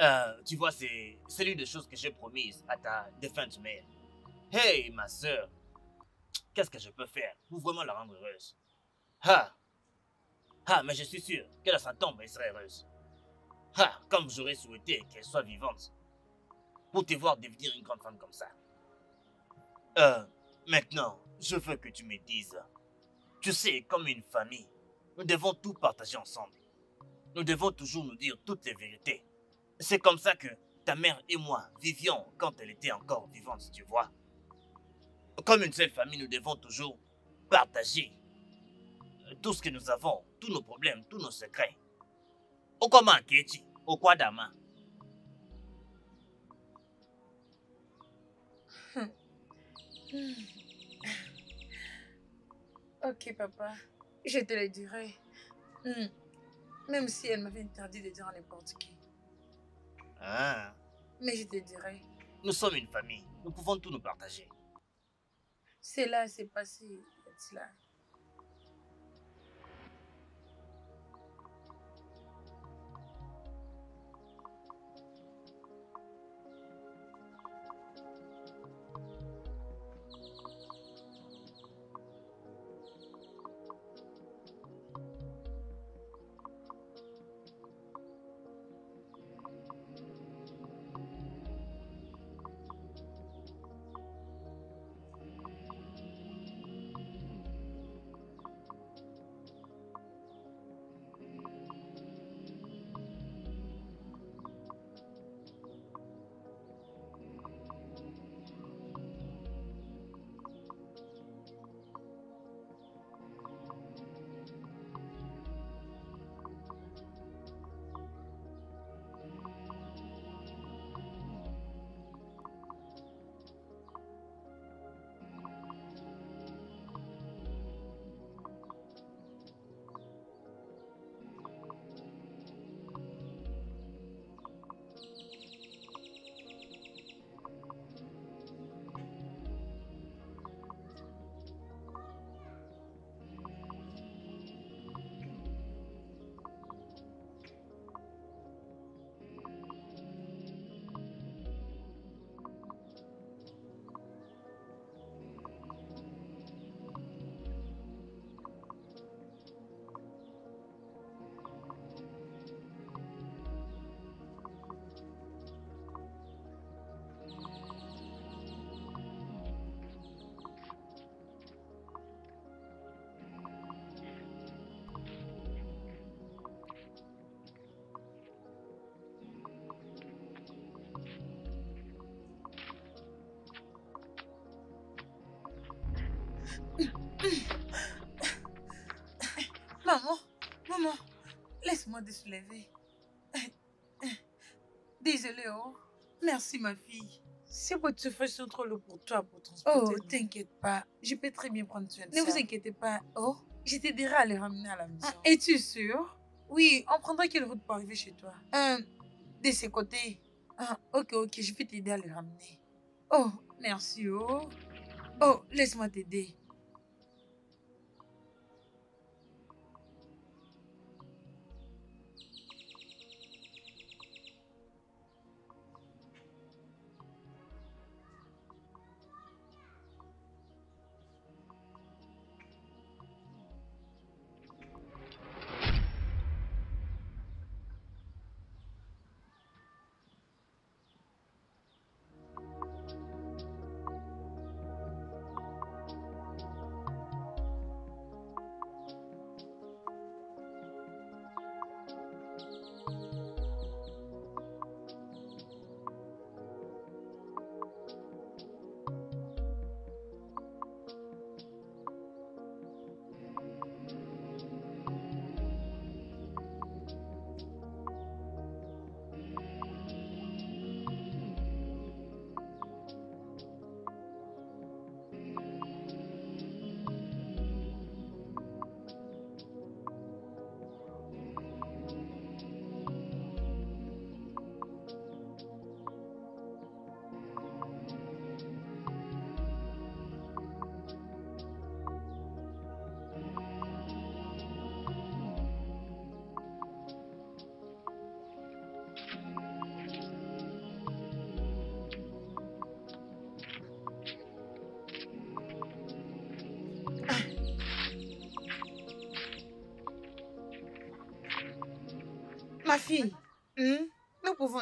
Euh, tu vois, c'est c'est l'une des choses que j'ai promises à ta défunte mère. Hey, ma soeur, qu'est-ce que je peux faire pour vraiment la rendre heureuse? Ah, ah, mais je suis sûr qu'elle à sa tombe, elle serait heureuse. Ah, comme j'aurais souhaité qu'elle soit vivante pour te voir devenir une grande femme comme ça. Euh, maintenant, je veux que tu me dises tu sais, comme une famille, nous devons tout partager ensemble. Nous devons toujours nous dire toutes les vérités. C'est comme ça que ta mère et moi vivions quand elle était encore vivante, tu vois. Comme une seule famille, nous devons toujours partager tout ce que nous avons, tous nos problèmes, tous nos secrets. Okoma Kechi, au Ok, papa. Je te le dirai. Même si elle m'avait interdit de dire à n'importe qui. Ah, Mais je te dirai. nous sommes une famille. Nous pouvons tout nous partager. C'est là, c'est passé. Là. Maman, maman, laisse-moi te soulever. Désolée, oh. Merci, ma fille. C'est votre souffrance trop lourd pour toi pour transporter. Oh, t'inquiète pas. Je peux très bien prendre soin de ça. Ne vous inquiétez pas. Oh, je t'aiderai à les ramener à la maison. Ah, Es-tu sûr Oui, on prendra quelle route pour arriver chez toi? Euh, De ces côtés. Ah, ok, ok, je vais t'aider à les ramener. Oh, merci, oh. Oh, laisse-moi t'aider.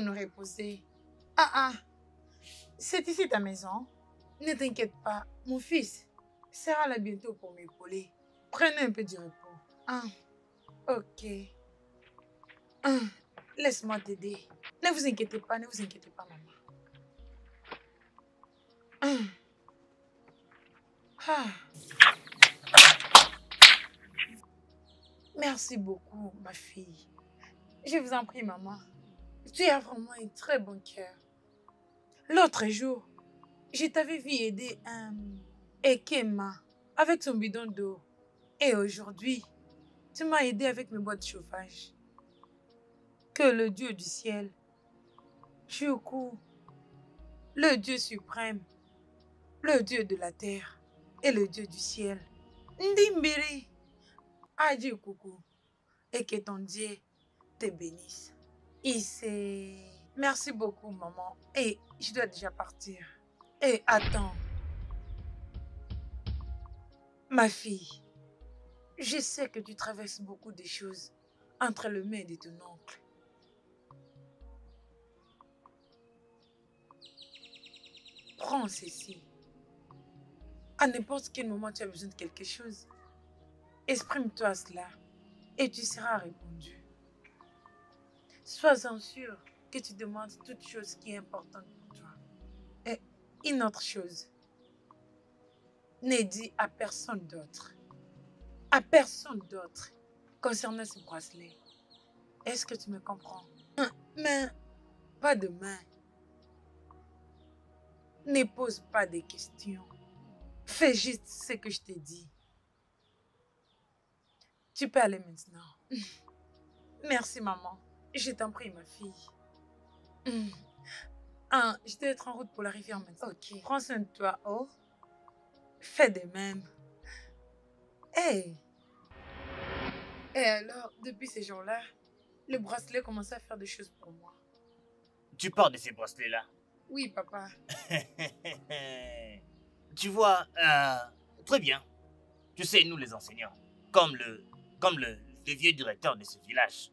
Nous reposer. Ah ah, c'est ici ta maison. Ne t'inquiète pas, mon fils sera là bientôt pour m'épauler. Prenez un peu du repos. Ah, ok. Ah, Laisse-moi t'aider. Ne vous inquiétez pas, ne vous inquiétez pas, maman. Ah. Ah. Merci beaucoup, ma fille. Je vous en prie, maman. Tu as vraiment un très bon cœur. L'autre jour, je t'avais vu aider un Ekema avec son bidon d'eau. Et aujourd'hui, tu m'as aidé avec mes boîtes de chauffage. Que le Dieu du ciel, Choukou, le Dieu suprême, le Dieu de la terre et le Dieu du ciel, Ndimbiri, Adi Coucou, et que ton Dieu te bénisse. Ici, merci beaucoup, maman. Et je dois déjà partir. Et attends. Ma fille, je sais que tu traverses beaucoup de choses entre le mains de ton oncle. Prends ceci. À n'importe quel moment tu as besoin de quelque chose, exprime-toi cela et tu seras répondu. Sois-en sûr que tu demandes toute chose qui est importante pour toi. Et une autre chose, ne dis à personne d'autre, à personne d'autre concernant ce bracelet. Est-ce que tu me comprends? Mais pas demain. Ne pose pas de questions. Fais juste ce que je t'ai dit. Tu peux aller maintenant. Merci, maman. Je t'en prie, ma fille. Ah, je dois être en route pour la rivière maintenant. Ok. Prends soin de toi, oh. Fais de même. Hey! Et alors, depuis ces jours-là, le bracelet commence à faire des choses pour moi. Tu parles de ces bracelets-là. Oui, papa. tu vois, euh, très bien. Tu sais, nous les enseignants, comme le, comme le, le vieux directeur de ce village,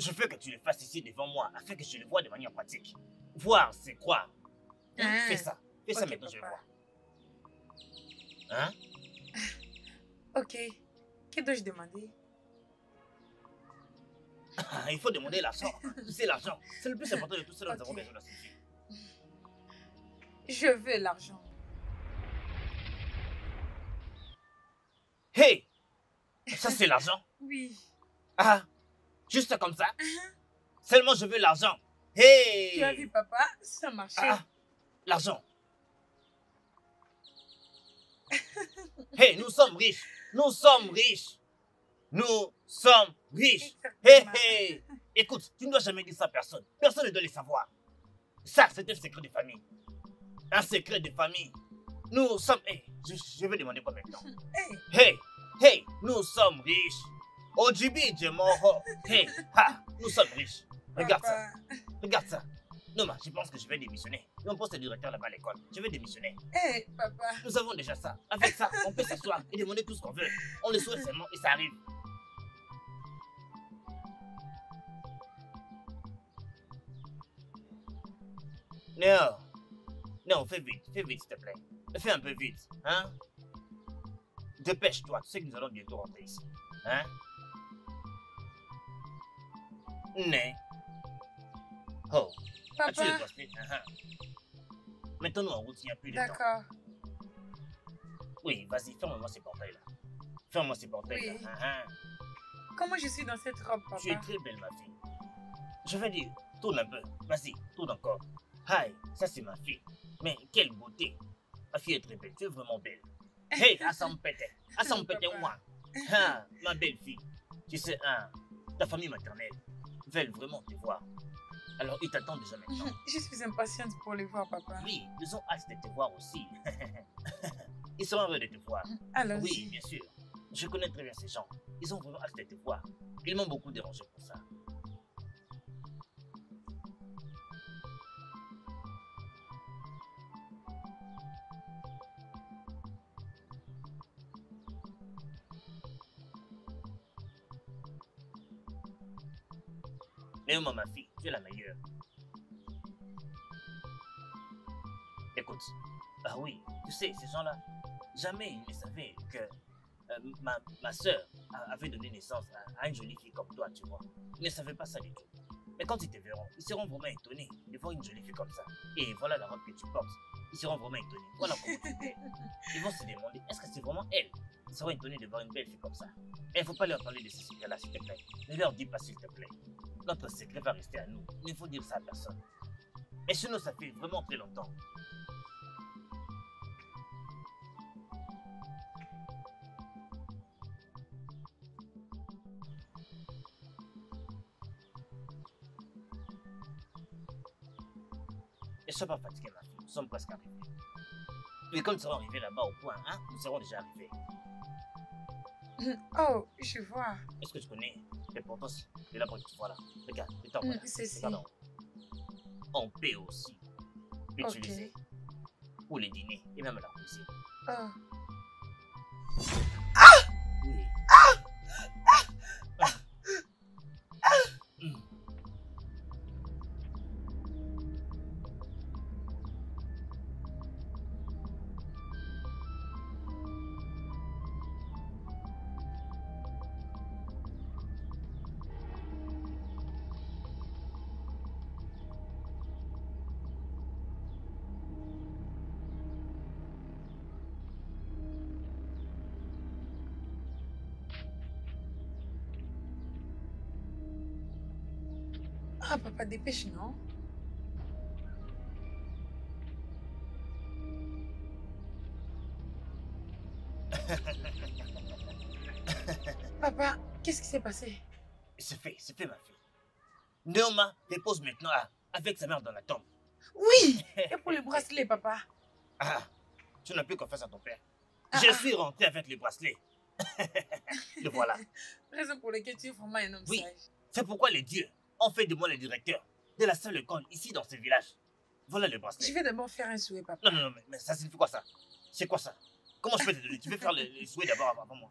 je veux que tu le fasses ici devant moi afin que je le vois de manière pratique. Voir, c'est croire. Ah, Fais ça. Fais ça maintenant, je vais voir. Hein? Ok. Que dois-je demander? Il faut demander l'argent. C'est l'argent. C'est le plus important de tout cela. Nous Ok. avons besoin. Je veux l'argent. Hey! Ça, c'est l'argent? Oui. Ah! Juste comme ça. Ah, Seulement, je veux l'argent. Hey! Tu as vu, papa? Ça marchait. Ah! L'argent. hey, nous sommes riches. Nous sommes riches. Nous sommes riches. Hey, hey! Écoute, tu ne dois jamais dire ça à personne. Personne ne doit le savoir. Ça, c'est un secret de famille. Un secret de famille. Nous sommes. Hey, je, je vais demander quoi maintenant? Hey, Hey, hey, nous sommes riches. Ojibi Jemoro. Hey, ha, nous sommes riches. Regarde ça, papa. regarde ça. Non, mais je pense que je vais démissionner. Mon poste de directeur là-bas à l'école. Je vais démissionner. Hey, papa. Nous avons déjà ça. Avec ça, on peut s'asseoir et demander tout ce qu'on veut. On le souhaite seulement et ça arrive. Non. Non, fais vite, fais vite, s'il te plaît. Fais un peu vite, hein? Dépêche-toi, tu sais que nous allons bientôt rentrer ici. Hein? Né. Oh, as-tu le Papa. hein. Mettons-nous en route, il n'y a plus de temps. D'accord. Oui, vas-y, ferme-moi ces portails-là. Ferme-moi ces portails-là. Oui. Comment je suis dans cette robe, papa? Tu es très belle, ma fille. Je vais dire, tourne un peu. Vas-y, tourne encore. Hi, ça c'est ma fille. Mais quelle beauté. Ma fille est très belle, tu es vraiment belle. Hey, Asampete. Asampete, moi. Ah, ma belle fille. Tu sais, hein, ta famille maternelle veulent vraiment te voir. Alors, ils t'attendent déjà maintenant. Je suis impatiente pour les voir, papa. Oui, ils ont hâte de te voir aussi. ils sont heureux de te voir. Allons-y. Oui, bien sûr. Je connais très bien ces gens. Ils ont vraiment hâte de te voir. Ils m'ont beaucoup dérangé pour ça. Mais moi, ma fille, tu es la meilleure. Écoute, ah oui, tu sais, ces gens-là, jamais ils ne savaient que euh, ma, ma soeur avait donné naissance à, une jolie fille comme toi, tu vois. Ils ne savaient pas ça du tout. Mais quand ils te verront, ils seront vraiment étonnés de voir une jolie fille comme ça. Et voilà la robe que tu portes. Ils seront vraiment étonnés. Voilà comment. Ils vont se demander, est-ce que c'est vraiment elle? Ils seront étonnés de voir une belle fille comme ça. Et il ne faut pas leur parler de ces secrets-là, s'il te plaît. Ne leur dis pas, s'il te plaît. Notre secret va rester à nous. Il faut dire ça à personne. Et sinon, ça fait vraiment très longtemps. Ne sois pas fatigué, ma fille. Nous sommes presque arrivés. Et quand nous serons arrivés là-bas au point, hein, nous serons déjà arrivés. Oh, je vois. Est-ce que tu connais les portos? De la Voilà. Regarde, en Mm, voilà. Regarde. On peut aussi l'utiliser pour les dîners et même la cuisine. Oh. Dépêche, non Papa, qu'est-ce qui s'est passé C'est fait, c'est fait, ma fille. Néoma dépose maintenant à- avec sa mère dans la tombe. Oui Et pour le bracelet, papa Ah, tu n'as plus confiance à ton père. Ah, Je ah. suis rentré avec les bracelets. le voilà. Raison pour laquelle tu es vraiment un homme Oui. C'est pourquoi les dieux ont fait de moi le directeur de la seule école ici dans ce village. Voilà le Je bracelet. vais d'abord faire un souhait, papa. Non, non, non, mais, mais ça signifie quoi ça? C'est quoi ça? Comment je peux te donner? Tu veux faire le, le souhait d'abord avant, moi?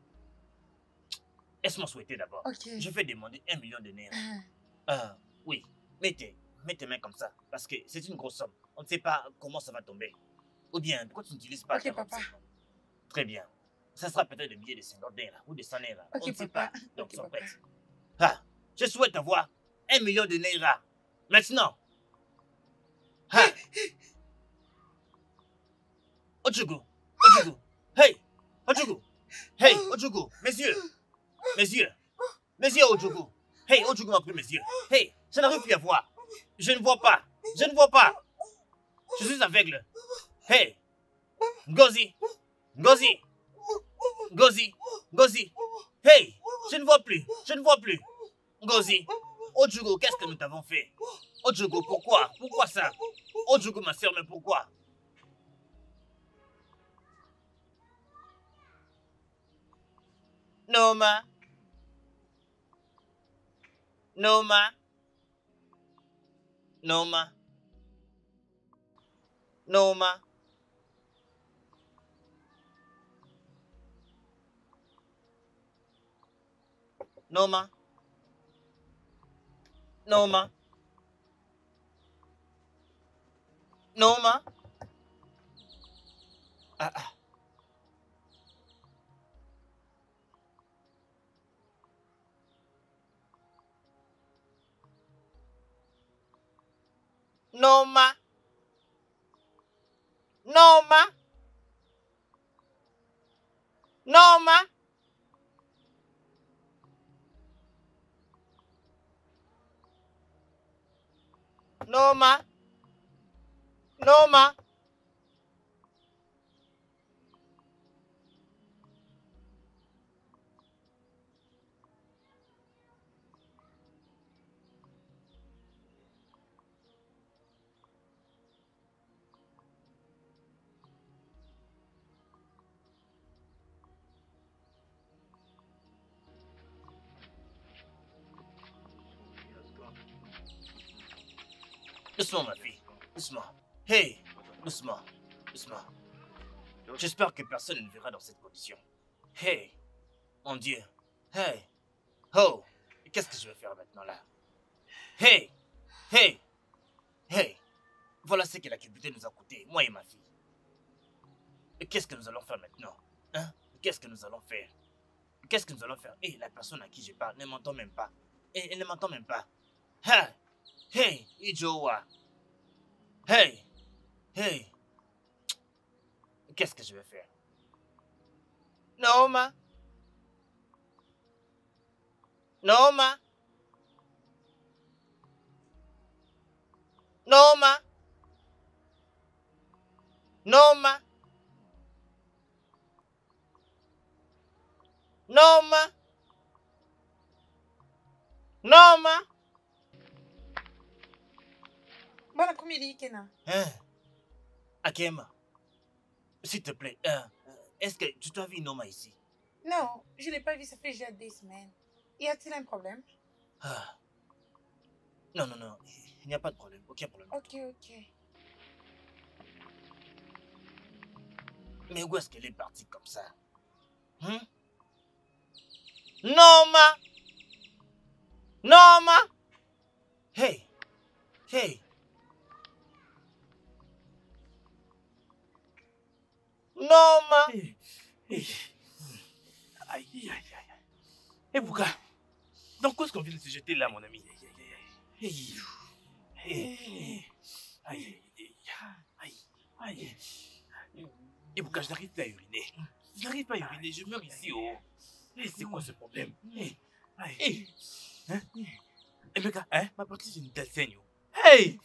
Laisse-moi souhaiter d'abord. Ok. Je vais demander un million de nerfs. Ah, Ah, oui. Mets tes, mets tes mains comme ça. Parce que c'est une grosse somme. On ne sait pas comment ça va tomber. Ou bien, pourquoi tu n'utilises pas Ok, 45 papa. Très bien. Ça sera peut-être des billets de 50 nerfs ou de 100 nerfs. Ok, On ne sait pas. Donc, Ok, sois papa. prête. Ah, je souhaite avoir un million de naira. Maintenant. Ah. Ojugu. Ojugu. Hey. Ojugu. Hey, Ojugu. Messieurs. Messieurs. Messieurs Ojugu. Hey, Ojugu m'a pris mes yeux. Hey, je n'arrive plus à voir. Je ne vois pas. Je ne vois pas. Je suis aveugle. Hey. Ngozi. Ngozi. Ngozi. Ngozi. Hey, je ne vois plus. Je ne vois plus. Ngozi. Ojugo, qu'est-ce que nous t'avons fait? Ojugo, pourquoi? Pourquoi ça? Ojugo, ma soeur, mais pourquoi? Noma. Noma. Noma. Noma. Noma. Noma. Noma. Ah, ah. Noma. Noma. Noma. Noma. Noma. Doucement, ma fille. Doucement. Hey, doucement. Doucement. J'espère que personne ne verra dans cette condition. Hey, mon Dieu. Hey. Oh, qu'est-ce que je vais faire maintenant là? Hey, hey, hey. Voilà ce que la culpité nous a coûté, moi et ma fille. Qu'est-ce que nous allons faire maintenant Hein? Qu'est-ce que nous allons faire? Qu'est-ce que nous allons faire? Et la personne à qui je parle ne m'entend même pas. Et elle ne m'entend même pas. Ha Hey, Ijowa. Hey, hey. Qu'est-ce que je vais faire? Noma. Noma. Noma. Noma. Noma. Noma. Bon après-midi, Ikena. Hein? Akema, s'il te plaît, euh, est-ce que tu t'as vu Noma ici? Non, je ne l'ai pas vu, ça fait déjà des semaines. Y a-t-il un problème? Ah. Non, non, non, il n'y a pas de problème, aucun problème. Ok, ok. Mais où est-ce qu'elle est partie comme ça? Hein? Noma! Noma! Hey! Hey! Noma! Hey, hey. Aïe, aïe, aïe, aïe. Eh, Bouka, dans quoi est-ce qu'on vient de se jeter là, mon ami? Hey. Hey. Aïe, aïe, aïe, aïe. Eh, Bouka, je n'arrive pas à uriner. Je n'arrive pas à uriner, je meurs ici, oh. Eh, c'est quoi ce problème? Eh, eh, hein? Eh, mec, hein, ma partie, telle saigne, oh. Hey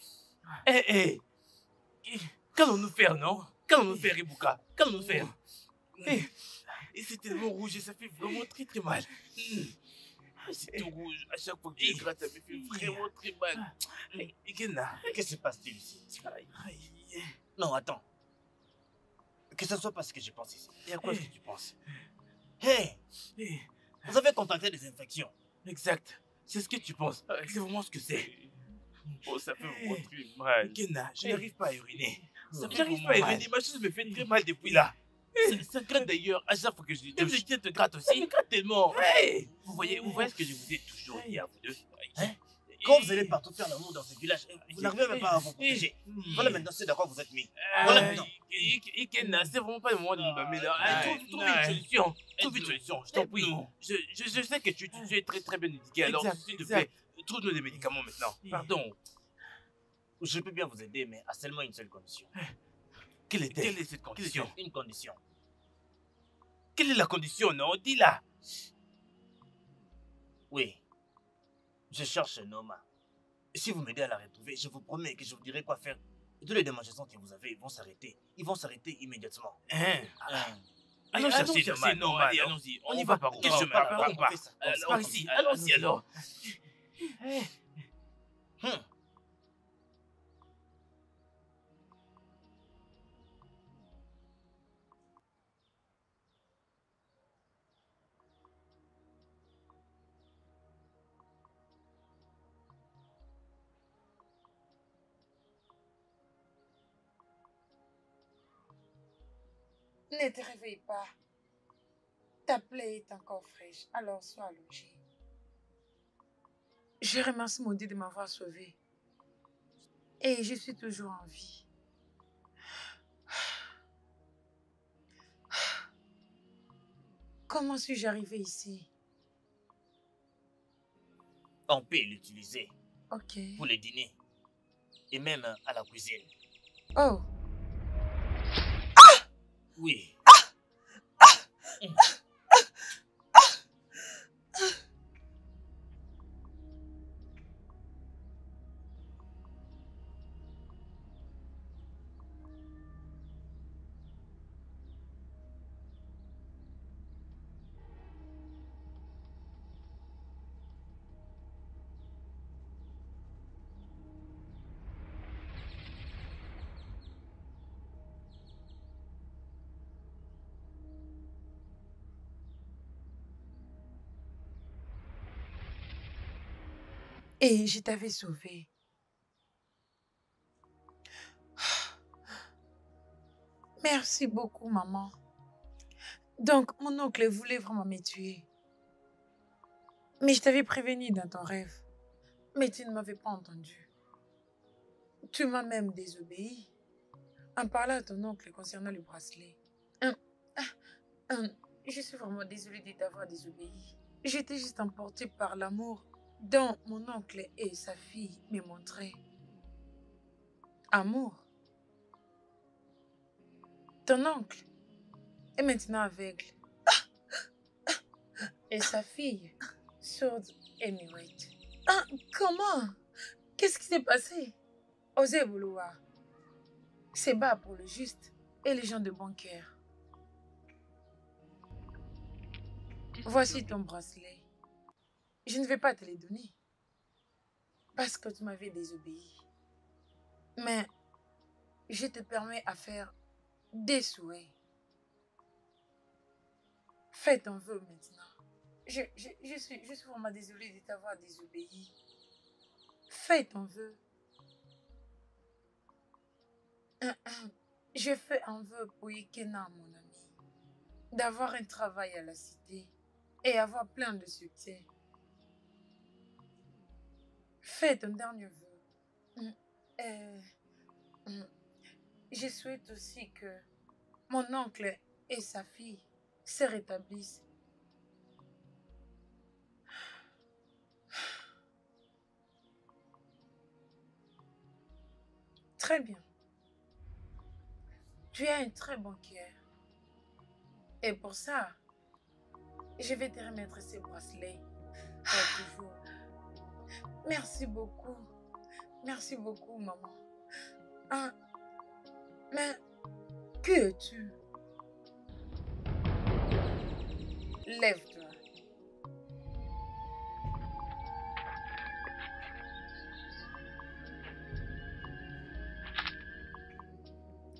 Eh, eh Qu'allons-nous faire, non? Qu'allons-nous faire, Ibuka Qu'allons-nous faire Eh, Et c'est tellement rouge et ça fait vraiment très très mal. Ah, C'est tout rouge. À chaque fois que je gratte, ça me fait vraiment très mal. Eh, Ikena. Que se passe-t-il ici? Non, attends. Que ce soit pas ce que je pense ici. Et à quoi est-ce que tu penses? Hey! Eh, Vous avez contracté des infections. Exact. C'est ce que tu penses. C'est vraiment ce que c'est. Oh, ça fait vraiment très mal. Ikena, je n'arrive pas à uriner. J'arrive pas à uriner. Ma chose me fait très mal depuis là. Ça, gratte d'ailleurs à chaque fois que je Et le touche. tien te gratte aussi. me gratte tellement. Hey Vous voyez, vous voyez ce que je vous ai toujours dit à vous deux Hein? Quand vous allez partout faire l'amour dans ce village, vous n'arrivez même pas à vous protéger. hmm. Voilà maintenant c'est d'accord vous êtes mis. Euh, Voilà maintenant. Ikena, c'est vraiment pas le moment de me blâmer là. Trouve une solution. Trouve une solution, je t'en prie. Je, sais que tu, es très très bien éduqué, alors s'il te plaît, trouve-nous des médicaments maintenant. Pardon. Je peux bien vous aider, mais à seulement une seule condition. Quelle est, quelle est cette condition Une condition. Quelle est la condition, non Dis-la. Oui. Je cherche Noma. Et si vous m'aidez à la retrouver, je vous promets que je vous dirai quoi faire. Tous les démangeaisons que vous avez vont s'arrêter. Ils vont s'arrêter immédiatement. Hein Hein. Allons allons chercher chercher Noma, Noma, Noma, allez, non allons-y. On y va par où Quel Par- chemin par- Par par- on par- Euh, ici, Euh, allons-y alors. Hmm. Ne te réveille pas. Ta plaie est encore fraîche, alors sois allongé. Je remercie mon Dieu de m'avoir sauvé. Et je suis toujours en vie. Comment suis-je arrivé ici? On peut l'utiliser Ok. pour les dîners. Et même à la cuisine. Oh, Oui. Et je t'avais sauvé. Merci beaucoup, maman. Donc, mon oncle voulait vraiment me tuer. Mais je t'avais prévenu dans ton rêve. Mais tu ne m'avais pas entendu. Tu m'as même désobéi en parlant à ton oncle concernant le bracelet. Hum, ah, hum, Je suis vraiment désolée de t'avoir désobéi. J'étais juste emportée par l'amour dont mon oncle et sa fille me montraient. Amour. Ton oncle est maintenant aveugle. Et sa fille, sourde et muette. Ah, comment? Qu'est-ce qui s'est passé? Osez vouloir. C'est bas pour le juste et les gens de bon cœur. Voici ton bracelet. Je ne vais pas te les donner. Parce que tu m'avais désobéi. Mais je te permets à faire des souhaits. Fais ton vœu maintenant. Je, je, suis, je suis vraiment désolée de t'avoir désobéi. Fais ton vœu. Je fais un vœu pour Ikena, mon ami, d'avoir un travail à la cité et avoir plein de succès. Fais ton dernier vœu. Mm. Euh, mm. je souhaite aussi que mon oncle et sa fille se rétablissent. Très bien. Tu as un très bon cœur. Et pour ça, je vais te remettre ces bracelets pour toujours. Merci beaucoup. Merci beaucoup, maman. Ah, mais que es-tu? Lève-toi.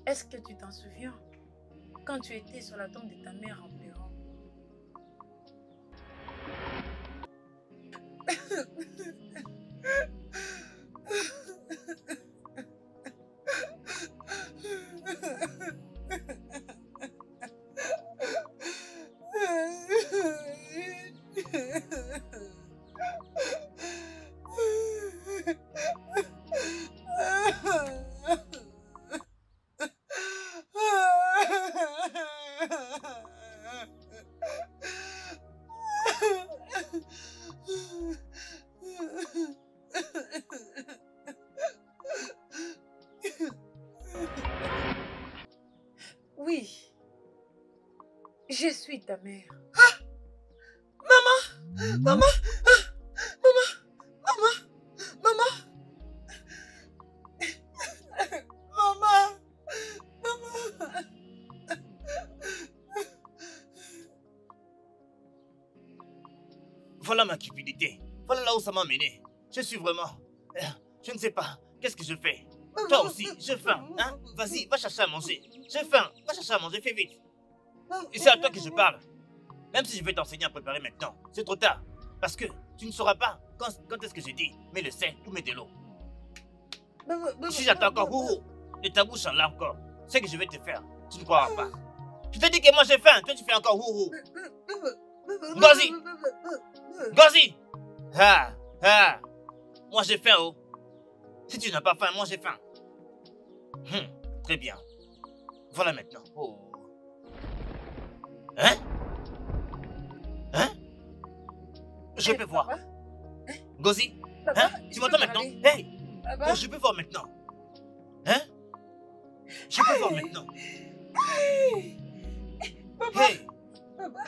Est-ce que tu t'en souviens? Quand tu étais sur la tombe de ta mère en ta mère. Maman Maman Maman Maman Maman Maman Maman Voilà ma cupidité. Voilà là où ça m'a mené. Je suis vraiment... euh, Je ne sais pas. Qu'est-ce que je fais? Toi aussi, j'ai faim. Hein? Vas-y, va chercher à manger. J'ai faim. Va chercher à manger, fais vite. Et c'est à toi que je parle. Même si je vais t'enseigner à préparer maintenant, c'est trop tard. Parce que tu ne sauras pas quand, est-ce que j'ai dit mets le sel ou mets de l'eau. Si j'attends encore houhou de ta bouche en là encore, c'est que je vais te faire. Tu ne croiras pas. Je te dis que moi j'ai faim, toi tu fais encore houhou. Ngozi Gozi Ah Ah Moi j'ai faim, oh. Si tu n'as pas faim, moi j'ai faim. Hum, très bien. Voilà maintenant. Oh. Hein Hein Je peux voir. Gozi Hein Tu m'entends maintenant Hey Oh, Je peux voir maintenant. Hein Je peux voir maintenant. papa, Hey papa,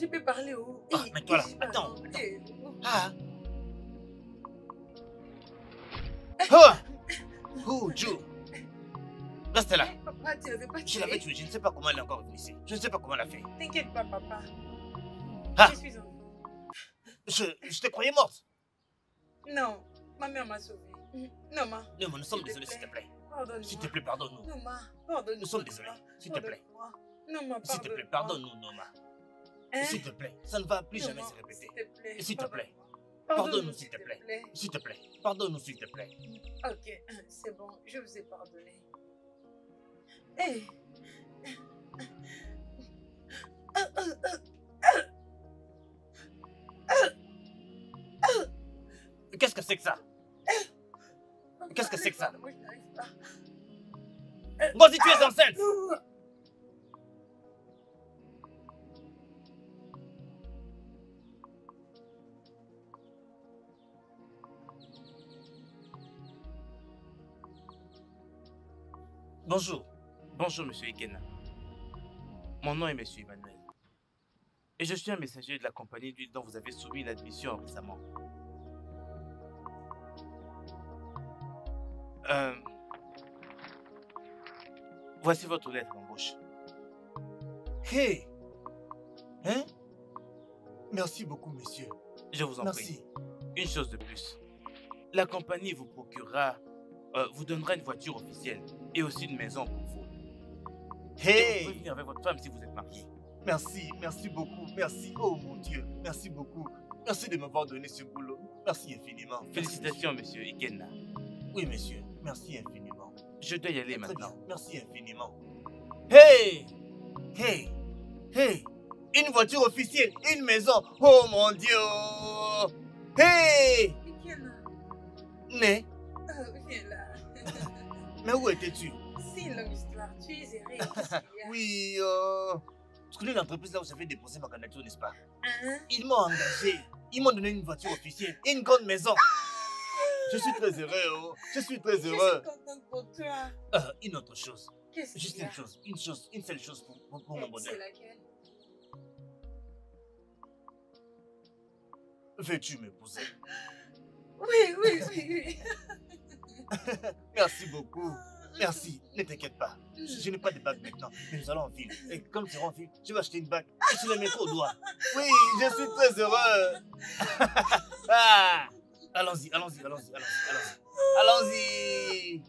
je peux parler au... Ah, Eh, mais toi là, attends, oh. Ah Oh Oh, Joe Reste là. Papa, tu l'avais pas Je l'avais tué, je ne sais pas comment elle est encore venue ici. Je ne sais pas comment elle a fait. T'inquiète pas, papa. Ah. Je suis en. Je, je te croyais morte. Non, ma mère m'a sauvée. Non, ma, Non, nous sommes désolés, s'il te plaît. pardonne-moi. S'il te plaît, pardonne-nous. Non, ma, pardonne-moi. Nous sommes désolés. S'il te plaît. Non, ma, S'il te plaît, pardonne-nous, Noma. Hein? S'il te plaît, ça ne va plus Non, jamais ma, se répéter. S'il te plaît. S'il te plaît. Pardonne-moi. Pardonne-nous, s'il te plaît. S'il te plaît, pardonne-nous, s'il te plaît. Ok, c'est bon, je vous ai pardonné. Qu'est-ce que c'est que ça? Qu'est-ce que c'est que ça? Pas. Vas-y, tu es enceinte Bonjour. Bonjour, monsieur Ikena. Mon nom est monsieur Emmanuel. Et je suis un messager de la compagnie d'huile dont vous avez soumis l'admission récemment. Euh, Voici votre lettre d'embauche. Hey Hein? Merci beaucoup, monsieur. Je vous en Merci. prie. Une chose de plus. La compagnie vous procurera, euh, vous donnera une voiture officielle et aussi une maison pour vous. Et vous pouvez Hey venir avec votre femme si vous êtes marié. Merci, merci beaucoup, merci. Oh mon Dieu, merci beaucoup. Merci de m'avoir donné ce boulot. Merci infiniment. Merci, Félicitations, monsieur Ikenna. monsieur. Oui, monsieur. Merci infiniment. Je dois y aller maintenant. bien, Merci infiniment. Hey Hey Hey Une voiture officielle, une maison. Oh mon Dieu Hey Ikena, Né, euh, viens là. mais où étais-tu? Une Oui, euh... Tu connais l'entreprise là où j'avais déposé ma candidature, n'est-ce pas? Hein? Ils m'ont engagé. Ils m'ont donné une voiture officielle et une grande maison. Je suis très heureux, oh. Je suis très Je heureux. suis contente pour toi. Euh, une autre chose. Qu'est-ce Juste une chose. Une chose. Une seule chose pour, pour- pour mon bonheur. C'est laquelle? Veux-tu m'épouser Oui, oui, oui, oui. Merci beaucoup. Merci. Ne t'inquiète pas. Je, je n'ai pas de bague maintenant, mais nous allons en ville. Et comme tu seras en ville, je vais acheter une bague et tu la mettras au doigt. Oui, je suis très heureux. ah, allons-y, allons-y, allons-y, allons-y, allons-y. Allons-y.